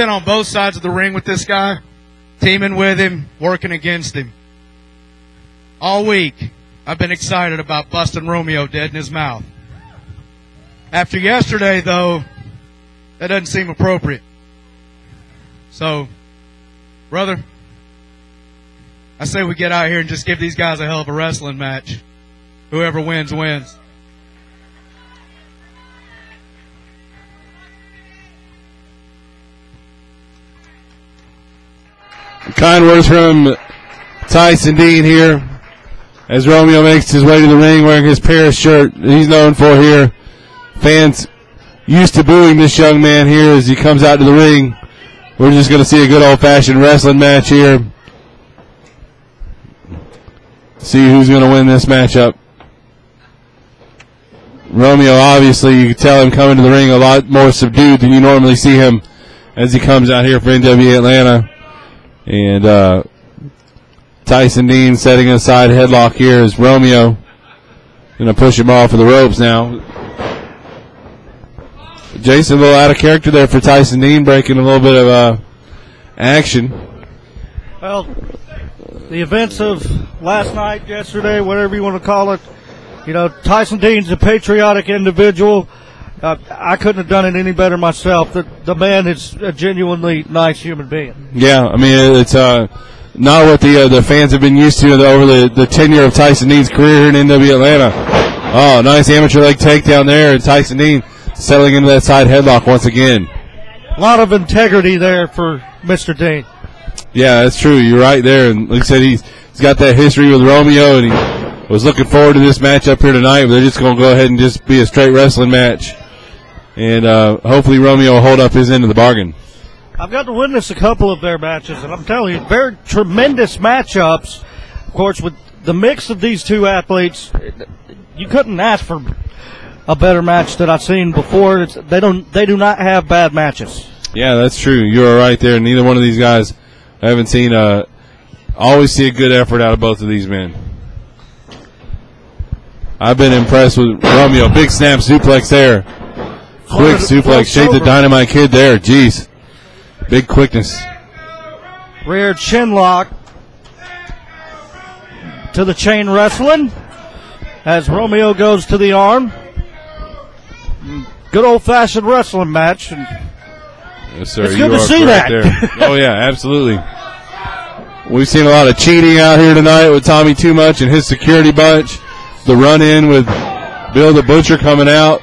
been on both sides of the ring with this guy, teaming with him, working against him. All week, I've been excited about busting Romeo dead in his mouth. After yesterday, though, that doesn't seem appropriate. So, brother, I say we get out here and just give these guys a hell of a wrestling match. Whoever wins, wins. Kind words from Tyson Dean here as Romeo makes his way to the ring wearing his Paris shirt he's known for here. Fans used to booing this young man here as he comes out to the ring. We're just going to see a good old fashioned wrestling match here. See who's going to win this matchup. Romeo, obviously, you can tell him coming to the ring a lot more subdued than you normally see him as he comes out here for NWA Atlanta. And uh, Tyson Dean setting aside headlock here as Romeo to push him off of the ropes now. Jason, a little out of character there for Tyson Dean, breaking a little bit of uh, action. Well, the events of last night, yesterday, whatever you want to call it, you know, Tyson Dean's a patriotic individual. Uh, I couldn't have done it any better myself. The, the man is a genuinely nice human being. Yeah, I mean it's uh, not what the uh, the fans have been used to over the, the tenure of Tyson Dean's career here in NW Atlanta. Oh, nice amateur leg takedown there, and Tyson Dean settling into that side headlock once again. A lot of integrity there for Mr. Dean. Yeah, that's true. You're right there, and like I said, he's he's got that history with Romeo, and he was looking forward to this match up here tonight. But they're just going to go ahead and just be a straight wrestling match, and uh, hopefully Romeo will hold up his end of the bargain. I've got to witness a couple of their matches, and I'm telling you, very tremendous matchups. Of course, with the mix of these two athletes, you couldn't ask for a better match that I've seen before. It's, they don't, they do not have bad matches. Yeah, that's true. You're right there. Neither one of these guys I haven't seen. Uh, always see a good effort out of both of these men. I've been impressed with Romeo. Big snap suplex there. Quick suplex. Shake the dynamite kid there. Jeez. Big quickness. Rear chin lock to the chain wrestling as Romeo goes to the arm. Good old fashioned wrestling match. And Yes, sir. It's you good to see that. There. oh yeah, absolutely. We've seen a lot of cheating out here tonight with Tommy Too Much and his security bunch. The run in with Bill the Butcher coming out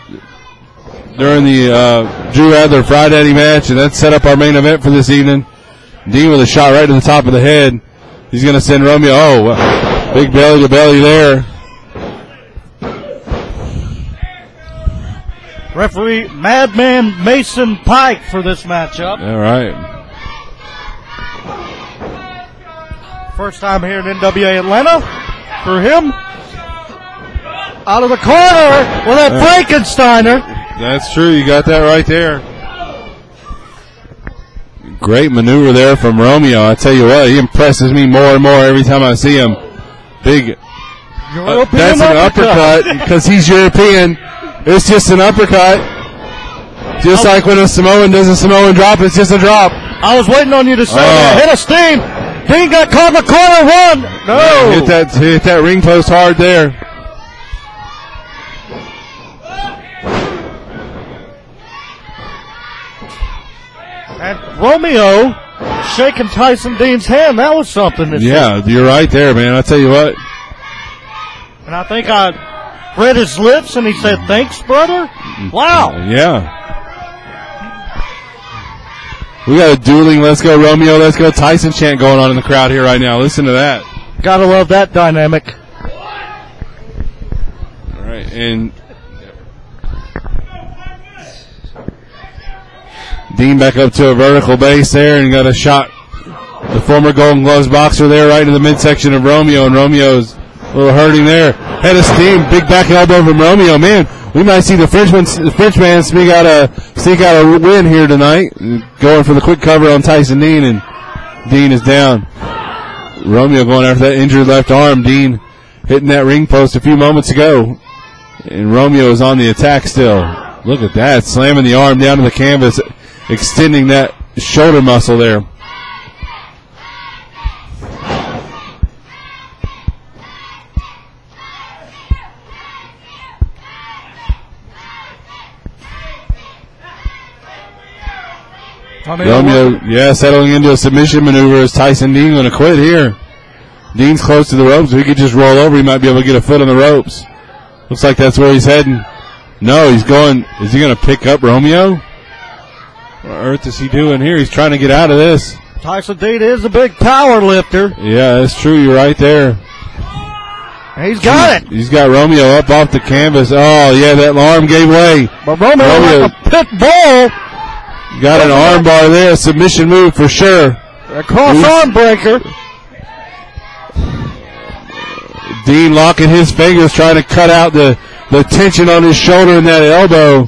during the uh, Drew Adler Fry Daddy match, and that set up our main event for this evening. Dean with a shot right to the top of the head. He's going to send Romeo. Oh, big belly to belly there. Referee Madman Mason Pike for this matchup. All right. First time here in NWA Atlanta for him. Out of the corner with that Frankensteiner. That's true. You got that right there. Great maneuver there from Romeo. I tell you what, he impresses me more and more every time I see him. Big. uh, that's an uppercut because he's European. It's just an uppercut. Just like when a Samoan does a Samoan drop, it's just a drop. I was waiting on you to say Oh. that. Hit a steam. Dean got caught in the corner. One. No. Hit that hit that ring post hard there. Romeo shaking Tyson Dean's hand. That was something. Yeah, you're right there, man. I tell you what. And I think I read his lips and he said, thanks, brother. Wow. Yeah. We got a dueling Let's Go Romeo, Let's Go Tyson chant going on in the crowd here right now. Listen to that. Gotta love that dynamic. All right, and Dean back up to a vertical base there and got a shot. The former Golden Gloves boxer there right in the midsection of Romeo, and Romeo's a little hurting there. Head of steam, big back elbow from Romeo. Man, we might see the Frenchman, the Frenchman sneak out a sneak out a win here tonight. Going for the quick cover on Tyson Dean, and Dean is down. Romeo going after that injured left arm. Dean hitting that ring post a few moments ago. And Romeo is on the attack still. Look at that. Slamming the arm down to the canvas, extending that shoulder muscle there. Romeo, yeah, settling into a submission maneuver as Tyson Dean going to quit here. Dean's close to the ropes. If he could just roll over, he might be able to get a foot on the ropes. Looks like that's where he's heading. No, he's going. Is he going to pick up Romeo? What on earth is he doing here? He's trying to get out of this. Tyson Dean is a big power lifter. Yeah, that's true. You're right there. He's got it. He's got Romeo up off the canvas. Oh, yeah, that arm gave way. But Romeo, Romeo- like a pit bull, Got an arm bar there. Submission move for sure. a cross arm breaker. Dean locking his fingers, trying to cut out the, the tension on his shoulder and that elbow.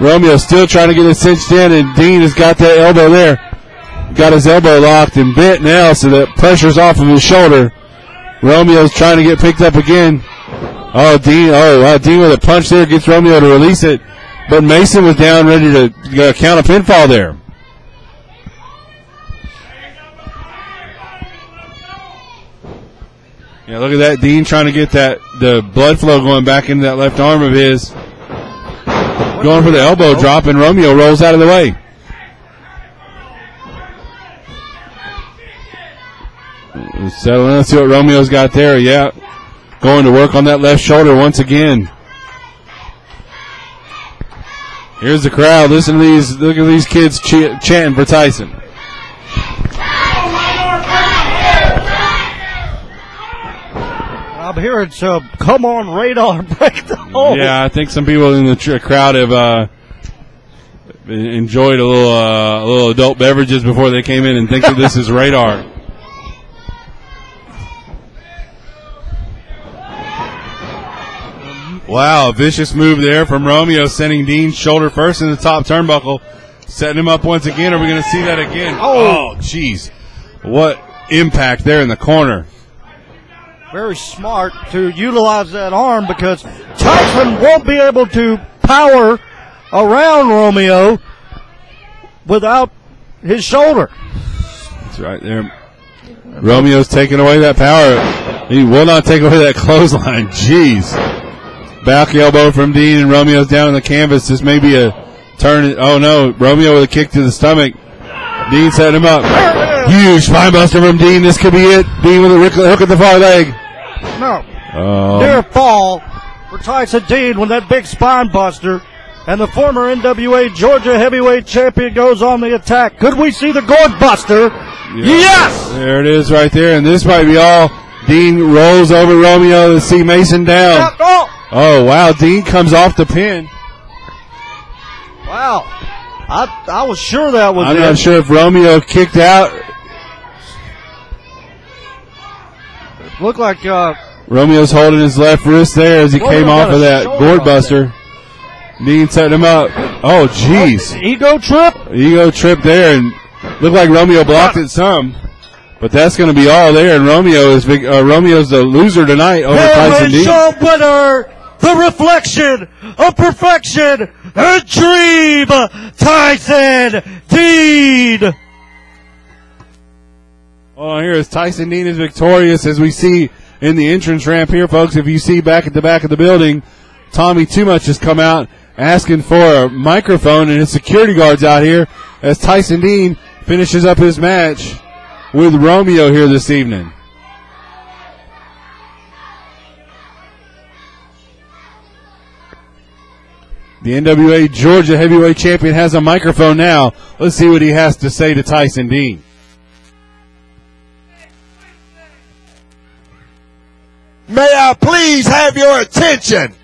Romeo still trying to get it cinched in, and Dean has got that elbow there. Got his elbow locked and bent now, so that pressure's off of his shoulder. Romeo's trying to get picked up again. Oh, Dean! Oh, wow, Dean with a punch there gets Romeo to release it, but Mason was down, ready to uh, count a pinfall there. Yeah, look at that. Dean trying to get that the blood flow going back into that left arm of his. Going for the elbow drop, and Romeo rolls out of the way. Settling. Let's see what Romeo's got there. Yeah, going to work on that left shoulder once again. Here's the crowd. Listen to these. Look at these kids ch- chanting for Tyson. I'm hearing some come on radar break the hole. Yeah, I think some people in the tr- crowd have uh, enjoyed a little uh, a little adult beverages before they came in and think that this is radar. Wow, vicious move there from Romeo, sending Dean's shoulder first in the top turnbuckle, setting him up once again. Are we going to see that again? Oh, jeez. What impact there in the corner. Very smart to utilize that arm because Tyson won't be able to power around Romeo without his shoulder. That's right there. Romeo's taking away that power. He will not take away that clothesline. Jeez. Back elbow from Dean and Romeo's down on the canvas. This may be a turn. Oh no. Romeo with a kick to the stomach. Dean set him up. Huge spinebuster from Dean. This could be it. Dean with a hook at the far leg. No. Oh. Near fall for Tyson Dean when that big spine buster and the former NWA Georgia heavyweight champion goes on the attack. Could we see the gourd buster? Yes! There it is right there. And this might be all. Dean rolls over Romeo to see Mason down. Oh, Oh wow. Dean comes off the pin. wow. I, I was sure that was I'm it. not sure if Romeo kicked out. Looked like uh, Romeo's holding his left wrist there as he Romeo came off of that gourd buster. Dean setting him up. Oh, jeez. ego trip. Ego trip there and looked like Romeo blocked it some. But that's going to be all there, and Romeo is big, uh, Romeo's the loser tonight over Tyson Dean. winner, the reflection of perfection, a dream, Tyson Dean. Oh, here is Tyson Dean is victorious as we see in the entrance ramp here, folks. If you see back at the back of the building, Tommy Too Much has come out asking for a microphone and his security guards out here as Tyson Dean finishes up his match with Romeo here this evening. The NWA Georgia Heavyweight Champion has a microphone now. Let's see what he has to say to Tyson Dean. May I please have your attention?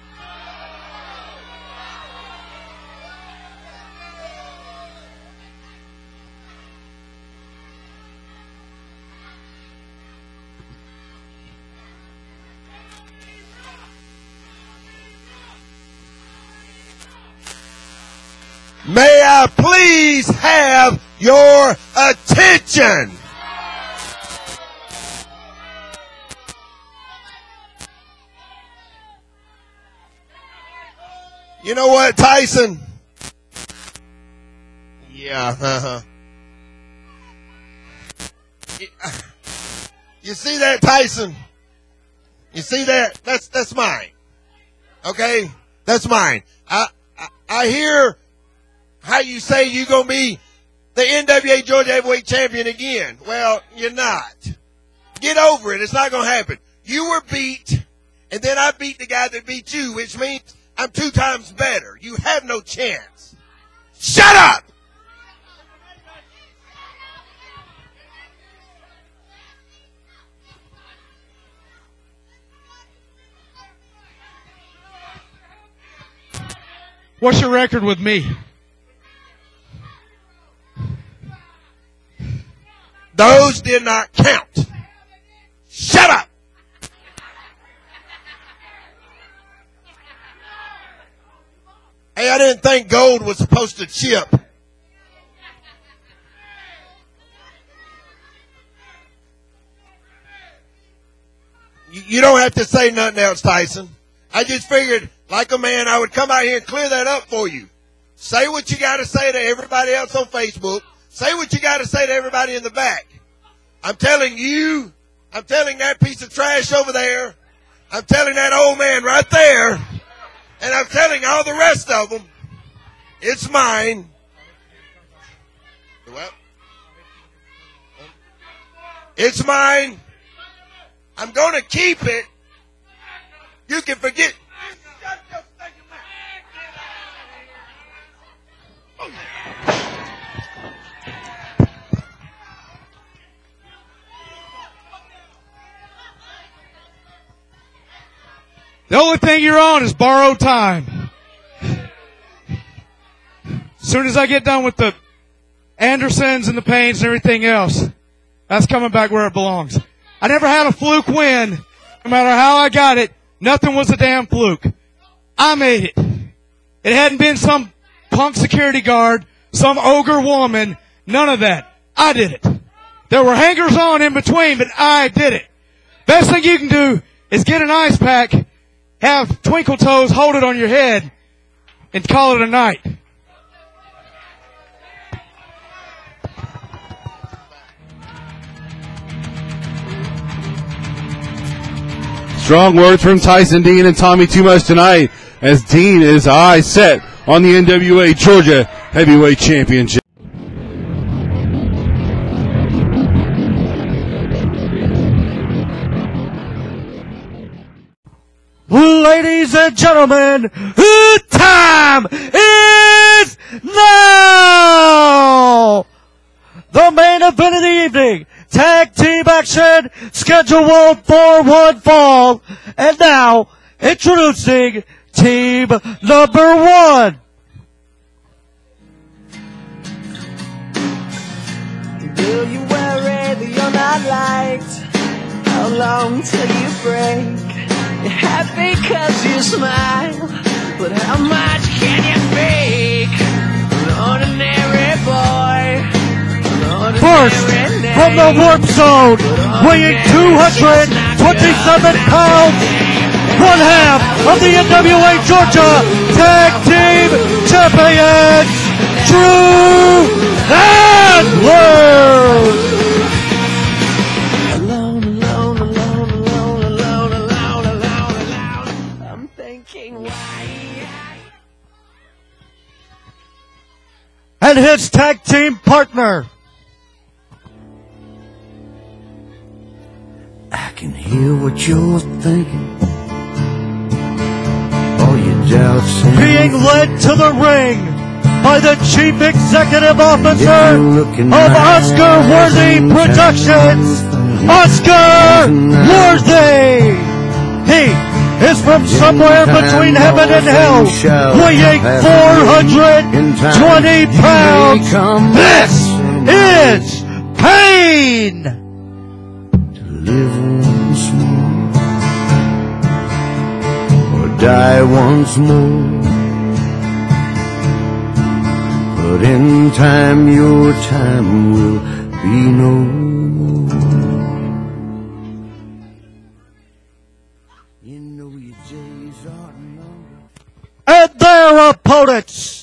May I please have your attention? You know what, Tyson? Yeah, uh-huh. You see that, Tyson? You see that? That's that's mine. Okay, that's mine. I I, I hear how you say you're gonna be the NWA Georgia Heavyweight Champion again. Well, you're not. Get over it. It's not gonna happen. You were beat, and then I beat the guy that beat you, which means I'm two times better. You have no chance. Shut up! What's your record with me? Those did not count. Shut up! Hey, I didn't think gold was supposed to chip. You, don't have to say nothing else, Tyson. I just figured, like a man, I would come out here and clear that up for you. Say what you got to say to everybody else on Facebook. Say what you got to say to everybody in the back. I'm telling you, I'm telling that piece of trash over there, I'm telling that old man right there, and I'm telling all the rest of them, it's mine. Well, it's mine. I'm going to keep it. You can forget. The only thing you're on is borrowed time. As soon as I get done with the Andersons and the Paynes and everything else, that's coming back where it belongs. I never had a fluke win. No matter how I got it, nothing was a damn fluke. I made it. It hadn't been some punk security guard, some ogre woman, none of that. I did it. There were hangers on in between, but I did it. Best thing you can do is get an ice pack, have twinkle toes, hold it on your head, and call it a night. Strong words from Tyson Dean and Tommy Too Much tonight as Dean is eyes set on the NWA Georgia Heavyweight Championship. Ladies and gentlemen, the time is now! The main event of the evening, tag team action, schedule one for one fall. And now, introducing team number one. You you're not liked? How long till you break? You're happy cause you smile, but how much can you make? An ordinary boy, an First, from the warp zone, weighing 227 pounds, one half of the NWA Georgia Tag Team Champions, Drew Adler! And his tag team partner. I can hear what you're thinking. All your doubts being led to the ring by the Chief Executive Officer If you're looking of Oscar Worthy Productions, Oscar. Worthy. He is from somewhere between heaven and hell, weighing 420 In time, you may pounds. This is Pain. to live once more or die once more. But in time, your time will be no more. And their opponents.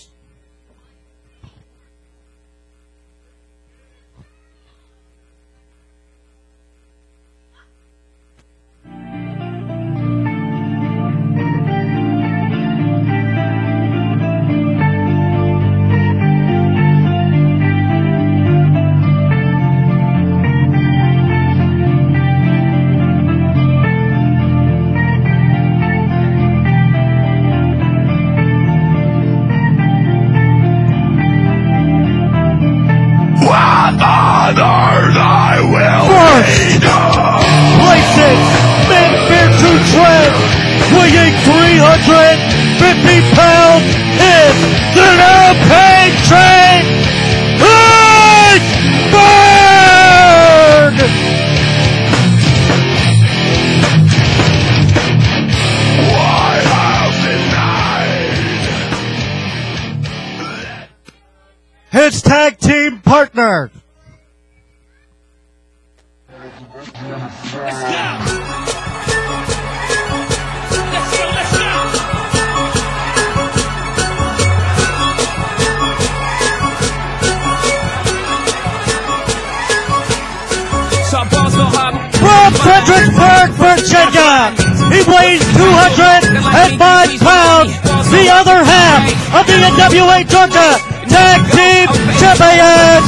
Of the NWA Georgia Tag Team Champions,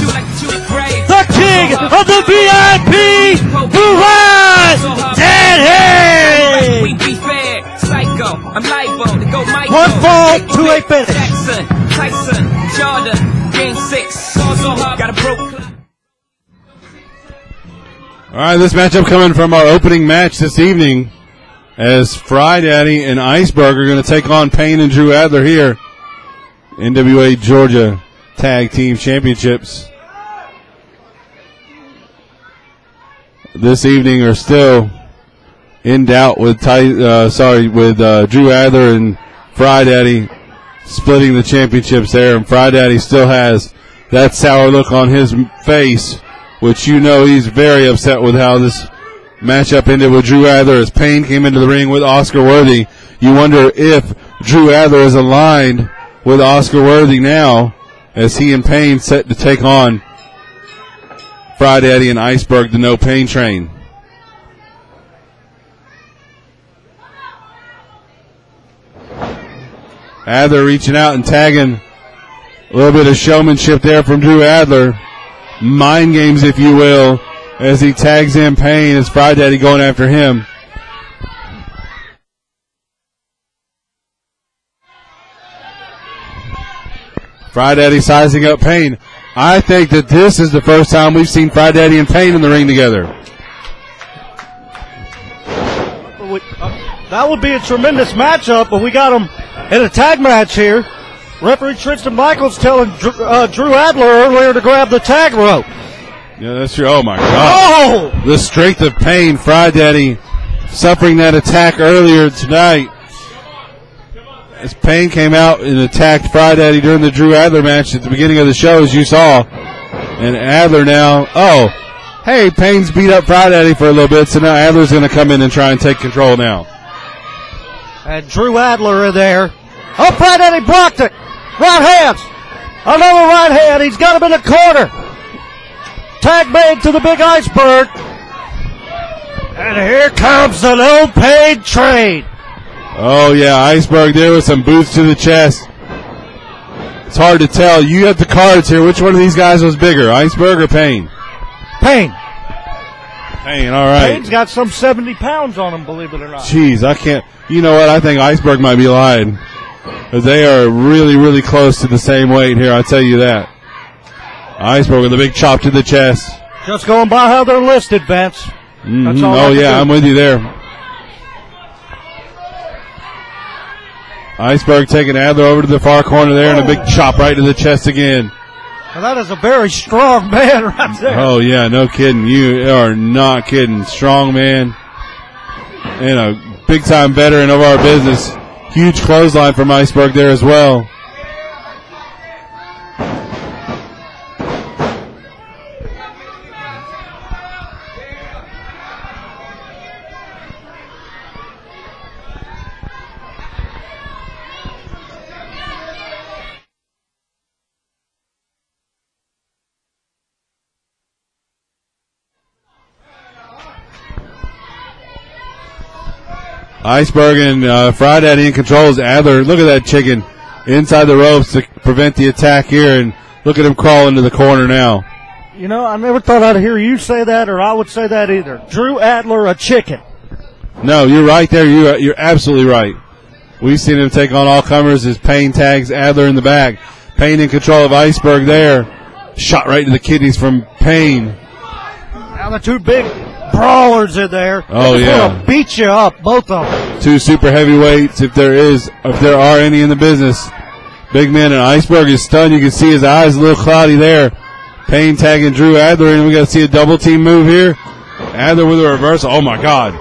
the king of the VIP, who rides Dead We Head. be fair, psycho. I'm libo to go Michael. One fall Take to a finish. Jackson, Tyson, Jordan, game six. Ball so hard, got a broke. All right, this matchup coming from our opening match this evening as Fry Daddy and Iceberg are going to take on Pain and Drew Adler here. NWA Georgia Tag Team Championships. This evening are still in doubt with Ty, uh, sorry with uh, Drew Adler and Fry Daddy splitting the championships there, and Fry Daddy still has that sour look on his face, which you know he's very upset with how this matchup ended with Drew Adler as Pain came into the ring with Oscar Worthy. You wonder if Drew Adler is aligned with Oscar Worthy now as he and Pain set to take on Fry Daddy and Iceberg, the No Pain Train. Adler reaching out and tagging a little bit of showmanship there from Drew Adler. Mind games, if you will, as he tags in Pain as Fry Daddy going after him. Fry Daddy sizing up Pain. I think that this is the first time we've seen Fry Daddy and Pain in the ring together. Uh, That would be a tremendous matchup, but we got them in a tag match here. Referee Tristan Michaels telling Drew, uh, Drew Adler earlier to grab the tag rope. Yeah, that's true. Oh my God! Oh! The strength of pain. Fry Daddy suffering that attack earlier tonight. As Pain came out and attacked Fry Daddy during the Drew Adler match at the beginning of the show, as you saw. And Adler now, oh, hey, Pain's beat up Fry Daddy for a little bit, so now Adler's going to come in and try and take control now. And Drew Adler in there. Oh, he blocked it. Right hands. Another right hand. He's got him in the corner. Tag made to the big iceberg. And here comes the no pain train. Oh yeah, Iceberg there with some boots to the chest. It's hard to tell. You have the cards here. Which one of these guys was bigger, Iceberg or Pain? Pain. Pain. All right. Pain's got some 70 pounds on him, believe it or not. Jeez, I can't. You know what? I think Iceberg might be lying. They are really, really close to the same weight here. I tell you that. Iceberg with a big chop to the chest. Just going by how they're listed, Vince. Mhm. all Oh yeah, do. I'm with you there. Iceberg taking Adler over to the far corner there, and a big oh. chop right to the chest again. Now, that is a very strong man right there. Oh yeah, no kidding. You are not kidding. Strong man and a big time veteran of our business. Huge clothesline from Iceberg there as well. Iceberg and uh, Fry Daddy in control is Adler. Look at that chicken inside the ropes to prevent the attack here, and look at him crawl into the corner now. You know, I never thought I'd hear you say that, or I would say that either. Drew Adler, a chicken. No, you're right there. You are, you're absolutely right. We've seen him take on all comers as Pain tags Adler in the back. Pain in control of Iceberg there. Shot right to the kidneys from Pain. Now the two big brawlers in there. Oh, They yeah. beat you up, both of them. Two super heavyweights, if there is, if there are any in the business. Big man and Iceberg is stunned. You can see his eyes a little cloudy there. Pain tagging Drew Adler, and we got to see a double team move here. Adler with a reverse. Oh my God,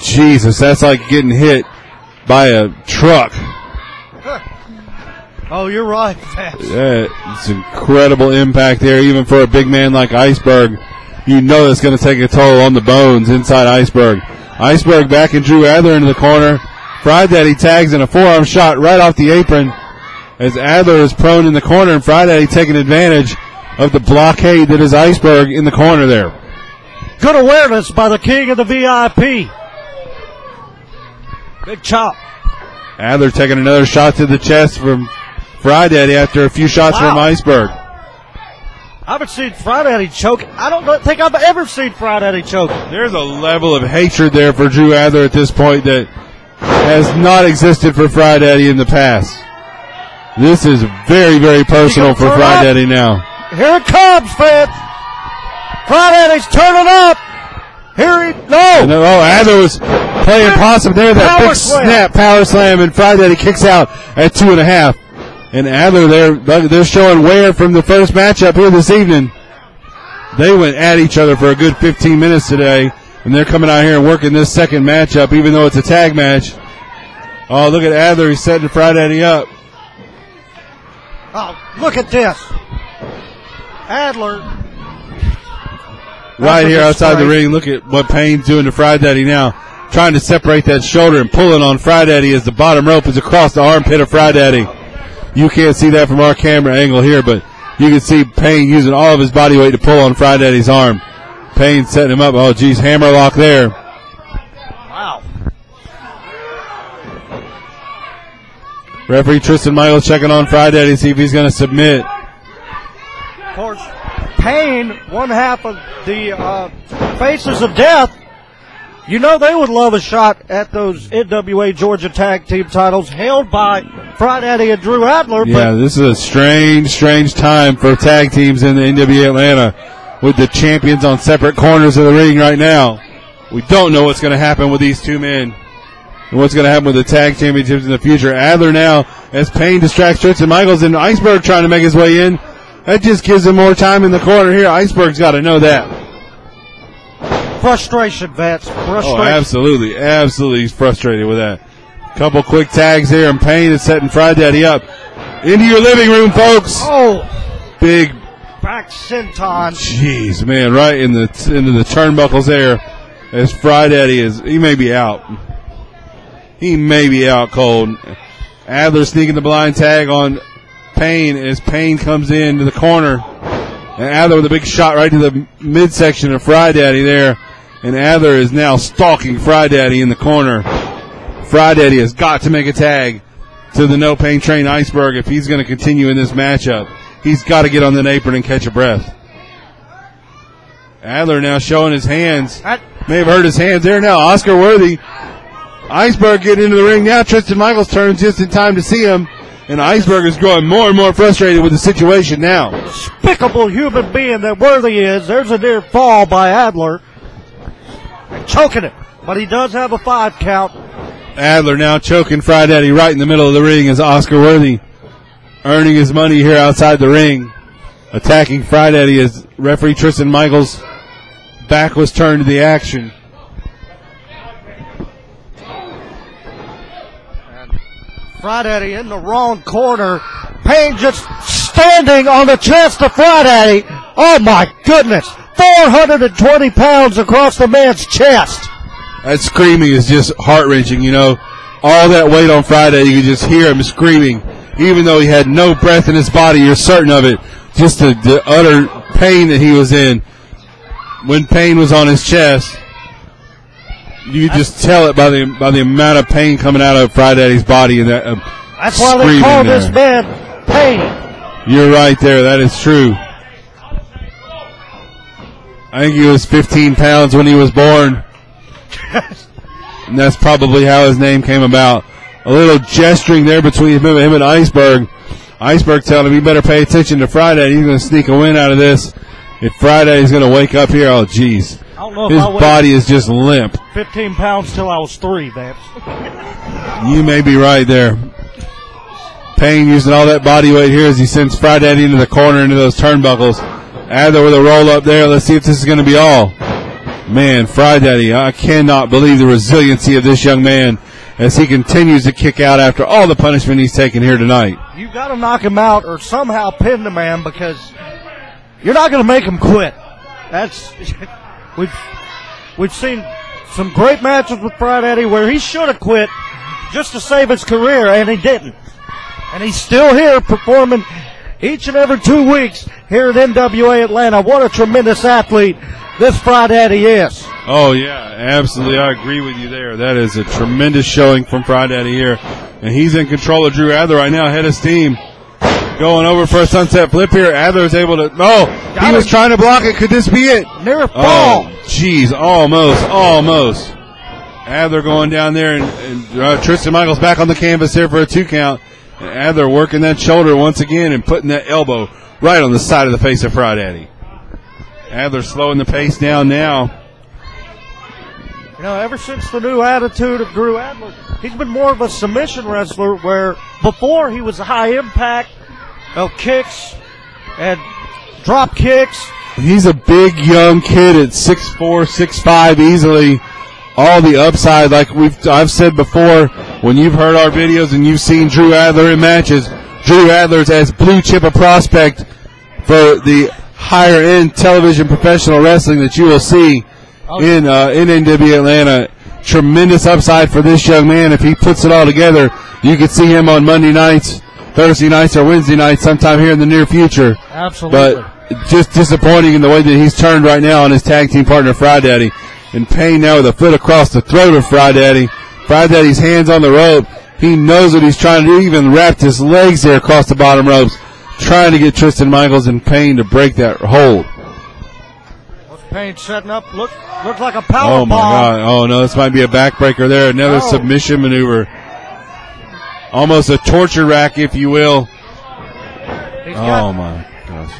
Jesus, that's like getting hit by a truck. Oh, you're right, Vince. Yeah, it's incredible impact there, even for a big man like Iceberg. You know that's going to take a toll on the bones inside Iceberg. Iceberg back and Drew Adler into the corner. Fry Daddy tags in a forearm shot right off the apron as Adler is prone in the corner and Fry Daddy taking advantage of the blockade that is Iceberg in the corner there. Good awareness by the king of the VIP. Big chop. Adler taking another shot to the chest from Fry Daddy after a few shots from Iceberg. I haven't seen Friday choke. I don't think I've ever seen Friday choke. There's a level of hatred there for Drew Adler at this point that has not existed for Fry Daddy in the past. This is very, very personal for? Daddy now. Here it comes, Vince. Friday's turning up. Here he no. And, oh, Adler was playing possum there. That Power big slam. snap power slam, and Fry Daddy kicks out at two and a half. And Adler, they're they're showing wear from the first matchup here this evening. They went at each other for a good 15 minutes today, and they're coming out here and working this second matchup, even though it's a tag match. Oh, look at Adler. He's setting Fry Daddy up. Oh, look at this. Adler. right here outside the ring. Look at what Pain's doing to Fry Daddy now. Trying to separate that shoulder and pulling on Fry Daddy as the bottom rope is across the armpit of Fry Daddy. You can't see that from our camera angle here, but you can see Pain using all of his body weight to pull on Friday's arm. Pain setting him up. Oh, geez, hammerlock there. Wow. Referee Tristan Michaels checking on Friday to see if he's going to submit. Of course, Pain, one half of the uh, Faces of Death. You know they would love a shot at those NWA Georgia Tag Team titles held by Friday and Drew Adler. Yeah, this is a strange, strange time for tag teams in the NWA Atlanta with the champions on separate corners of the ring right now. We don't know what's going to happen with these two men and what's going to happen with the tag championships in the future. Adler now, as Pain distracts Tristan Michaels and Iceberg trying to make his way in. That just gives him more time in the corner here. Iceberg's got to know that. Frustration, Vance. Oh, Frustration. Oh, absolutely, absolutely. He's frustrated with that. Couple quick tags there, and Pain is setting Fry Daddy up into your living room, folks. Oh, Big, back senton. jeez, man, right in the into the turnbuckles there. As Fry Daddy is, he may be out. He may be out cold. Adler sneaking the blind tag on Pain as Pain comes in to the corner. And Adler with a big shot right to the midsection of Fry Daddy there. And Adler is now stalking Fry Daddy in the corner. Fry Daddy has got to make a tag to the no pain train iceberg if he's going to continue in this matchup. He's got to get on the apron and catch a breath. Adler now showing his hands. May have hurt his hands there now. Oscar Worthy. Iceberg getting into the ring now. Tristan Michaels turns just in time to see him. And Iceberg is growing more and more frustrated with the situation now. despicable human being that Worthy is. There's a near fall by Adler. Choking it. But he does have a five count. Adler now choking Daddy right in the middle of the ring as Oscar Worthy earning his money here outside the ring. Attacking Daddy as referee Tristan Michaels back was turned to the action. Friday in the wrong corner. Pain just standing on the chest of Friday. Oh my goodness. 420 pounds across the man's chest. That screaming is just heart wrenching, you know. All that weight on Friday, you could just hear him screaming. Even though he had no breath in his body, you're certain of it. Just the, the utter pain that he was in when pain was on his chest. You could just tell it by the by the amount of pain coming out of Friday's body and that. Uh, That's why they call there. this man pain. You're right there. That is true. I think he was 15 pounds when he was born. and that's probably how his name came about. A little gesturing there between him, and Iceberg. Iceberg telling him, you better pay attention to Friday. He's going to sneak a win out of this. If Friday is going to wake up here, oh, jeez. I don't know His body is just limp. 15 pounds till I was three, Vance. You may be right there. Pain using all that body weight here as he sends Friday into the corner into those turnbuckles. Adler with a roll up there. Let's see if this is going to be all. Man, Fry Daddy, I cannot believe the resiliency of this young man as he continues to kick out after all the punishment he's taken here tonight. You've got to knock him out or somehow pin the man because you're not going to make him quit. That's we've we've seen some great matches with Friday where he should have quit just to save his career, and he didn't. And he's still here performing each and every two weeks here at NWA Atlanta. What a tremendous athlete this Friday is. Oh yeah, absolutely. I agree with you there. That is a tremendous showing from Friday here, and he's in control of Drew Adler right now, head of steam. Going over for a sunset flip here. Adler is able to. No, he was trying to block it. Could this be it? Near fall. Oh, jeez, almost, almost. Adler going down there, and, and uh, Tristan Michaels back on the canvas there for a two count. And Adler working that shoulder once again and putting that elbow right on the side of the face of Friday. Adler slowing the pace down now. You know, ever since the new attitude of Drew Adler, he's been more of a submission wrestler where before he was a high impact, of kicks and drop kicks. He's a big young kid at 6'4", 6'5", easily. All the upside, like we've I've said before, when you've heard our videos and you've seen Drew Adler in matches, Drew Adler's as blue chip a prospect for the higher end television professional wrestling that you will see in uh, in NWA Atlanta. Tremendous upside for this young man. If he puts it all together, you could see him on Monday nights, Thursday nights, or Wednesday nights sometime here in the near future. Absolutely. But just disappointing in the way that he's turned right now on his tag team partner, Fry Daddy. In pain now with a foot across the throat of Fry Daddy. Fry Daddy's hands on the rope. He knows what he's trying to do. He even wrapped his legs there across the bottom ropes, trying to get Tristan Michaels in pain to break that hold. What's Pain setting up. Look, looks like a power Oh my God! Oh no, this might be a backbreaker there. Another Oh. submission maneuver. Almost a torture rack, if you will. He's Oh my gosh!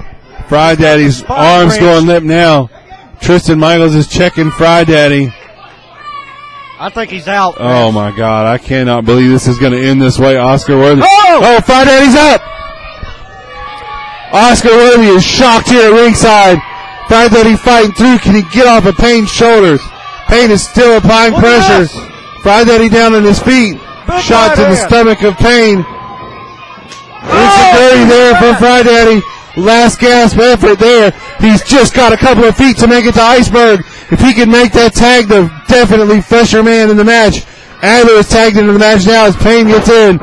Fry Daddy's arms wrench. going limp now. Tristan Michaels is checking Fry Daddy. I think he's out. Oh my God! I cannot believe this is going to end this way. Oscar Worthy. Oh! Oh, Fry Daddy's up. Oscar Worthy is shocked here at ringside. Friday fighting through. Can he get off of Pain's shoulders? Pain is still applying Look pressure. Fry Daddy down on his feet. Big Shot to the hand. stomach of Pain. Insecurity oh! there from Fry Daddy. Last gasp effort there. He's just got a couple of feet to make it to Iceberg. If he can make that tag, the definitely fresher man in the match. Adler is tagged into the match now as Pain gets in.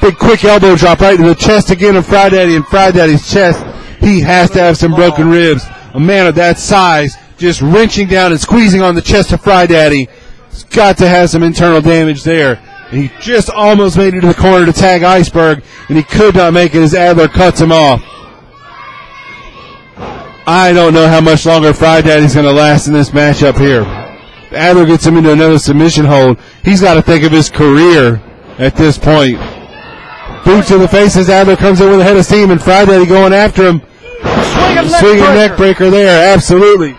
Big quick elbow drop right to the chest again of Fry Daddy and Fry Daddy's chest. He has to have some broken ribs. A man of that size just wrenching down and squeezing on the chest of Fry Daddy. He's got to have some internal damage there. And he just almost made it to the corner to tag Iceberg, and he could not make it as Adler cuts him off. I don't know how much longer Fry Daddy's going to last in this matchup here. Adler gets him into another submission hold. He's got to think of his career at this point. Boot to the face as Adler comes in with a head of steam, and Fry Daddy going after him. Swinging neck Swinging breaker. neck breaker there, absolutely.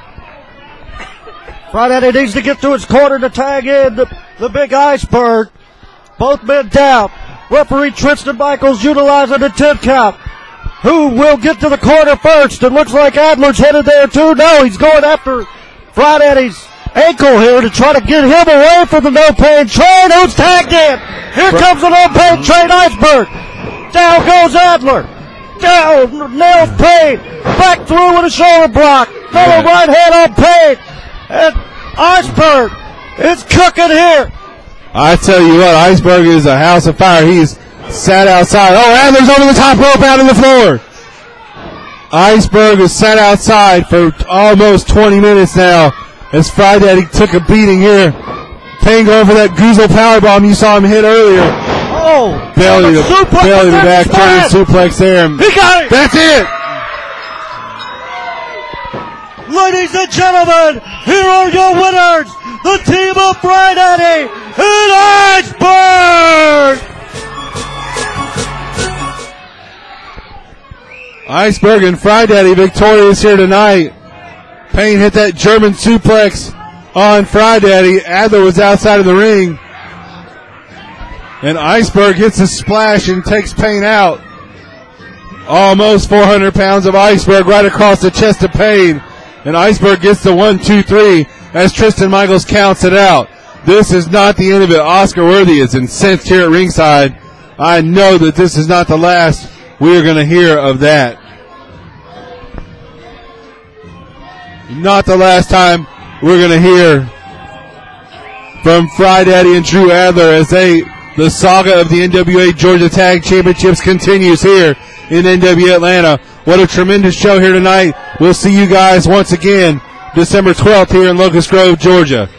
Fry Daddy needs to get to his corner to tag in the, the big iceberg. Both men down. Referee Tristan Michaels utilizing the 10 count. Who will get to the corner first? It looks like Adler's headed there too. No, he's going after Friday's ankle here to try to get him away from the no pain train who's tagged in. Here comes the no pain train iceberg. Down goes Adler. Down, nails Pain. Back through with a shoulder block. Another right hand on Pain. And Iceberg is cooking here. I tell you what, Iceberg is a house of fire. He's sat outside. Oh, Adler's over the top rope out on the floor. Iceberg is sat outside for almost 20 minutes now as Friday he took a beating here. Going for that Goozle powerbomb you saw him hit earlier. Oh, Belly to, suplex belly to back, turning Spine. suplex there. He got it. That's it. Ladies and gentlemen, here are your winners. The team of Friday and Iceberg. Iceberg and Friday victorious here tonight. Pain hit that German suplex on Friday. Adler was outside of the ring. And Iceberg hits a splash and takes Pain out. Almost 400 pounds of Iceberg right across the chest of Pain. And Iceberg gets the one, two, three as Tristan Michaels counts it out. This is not the end of it. Oscar Worthy is incensed here at ringside. I know that this is not the last we are going to hear of that. Not the last time we're going to hear from Fry Daddy and Drew Adler as they the saga of the NWA Georgia Tag Championships continues here in NWA Atlanta. What a tremendous show here tonight. We'll see you guys once again December 12th here in Locust Grove, Georgia.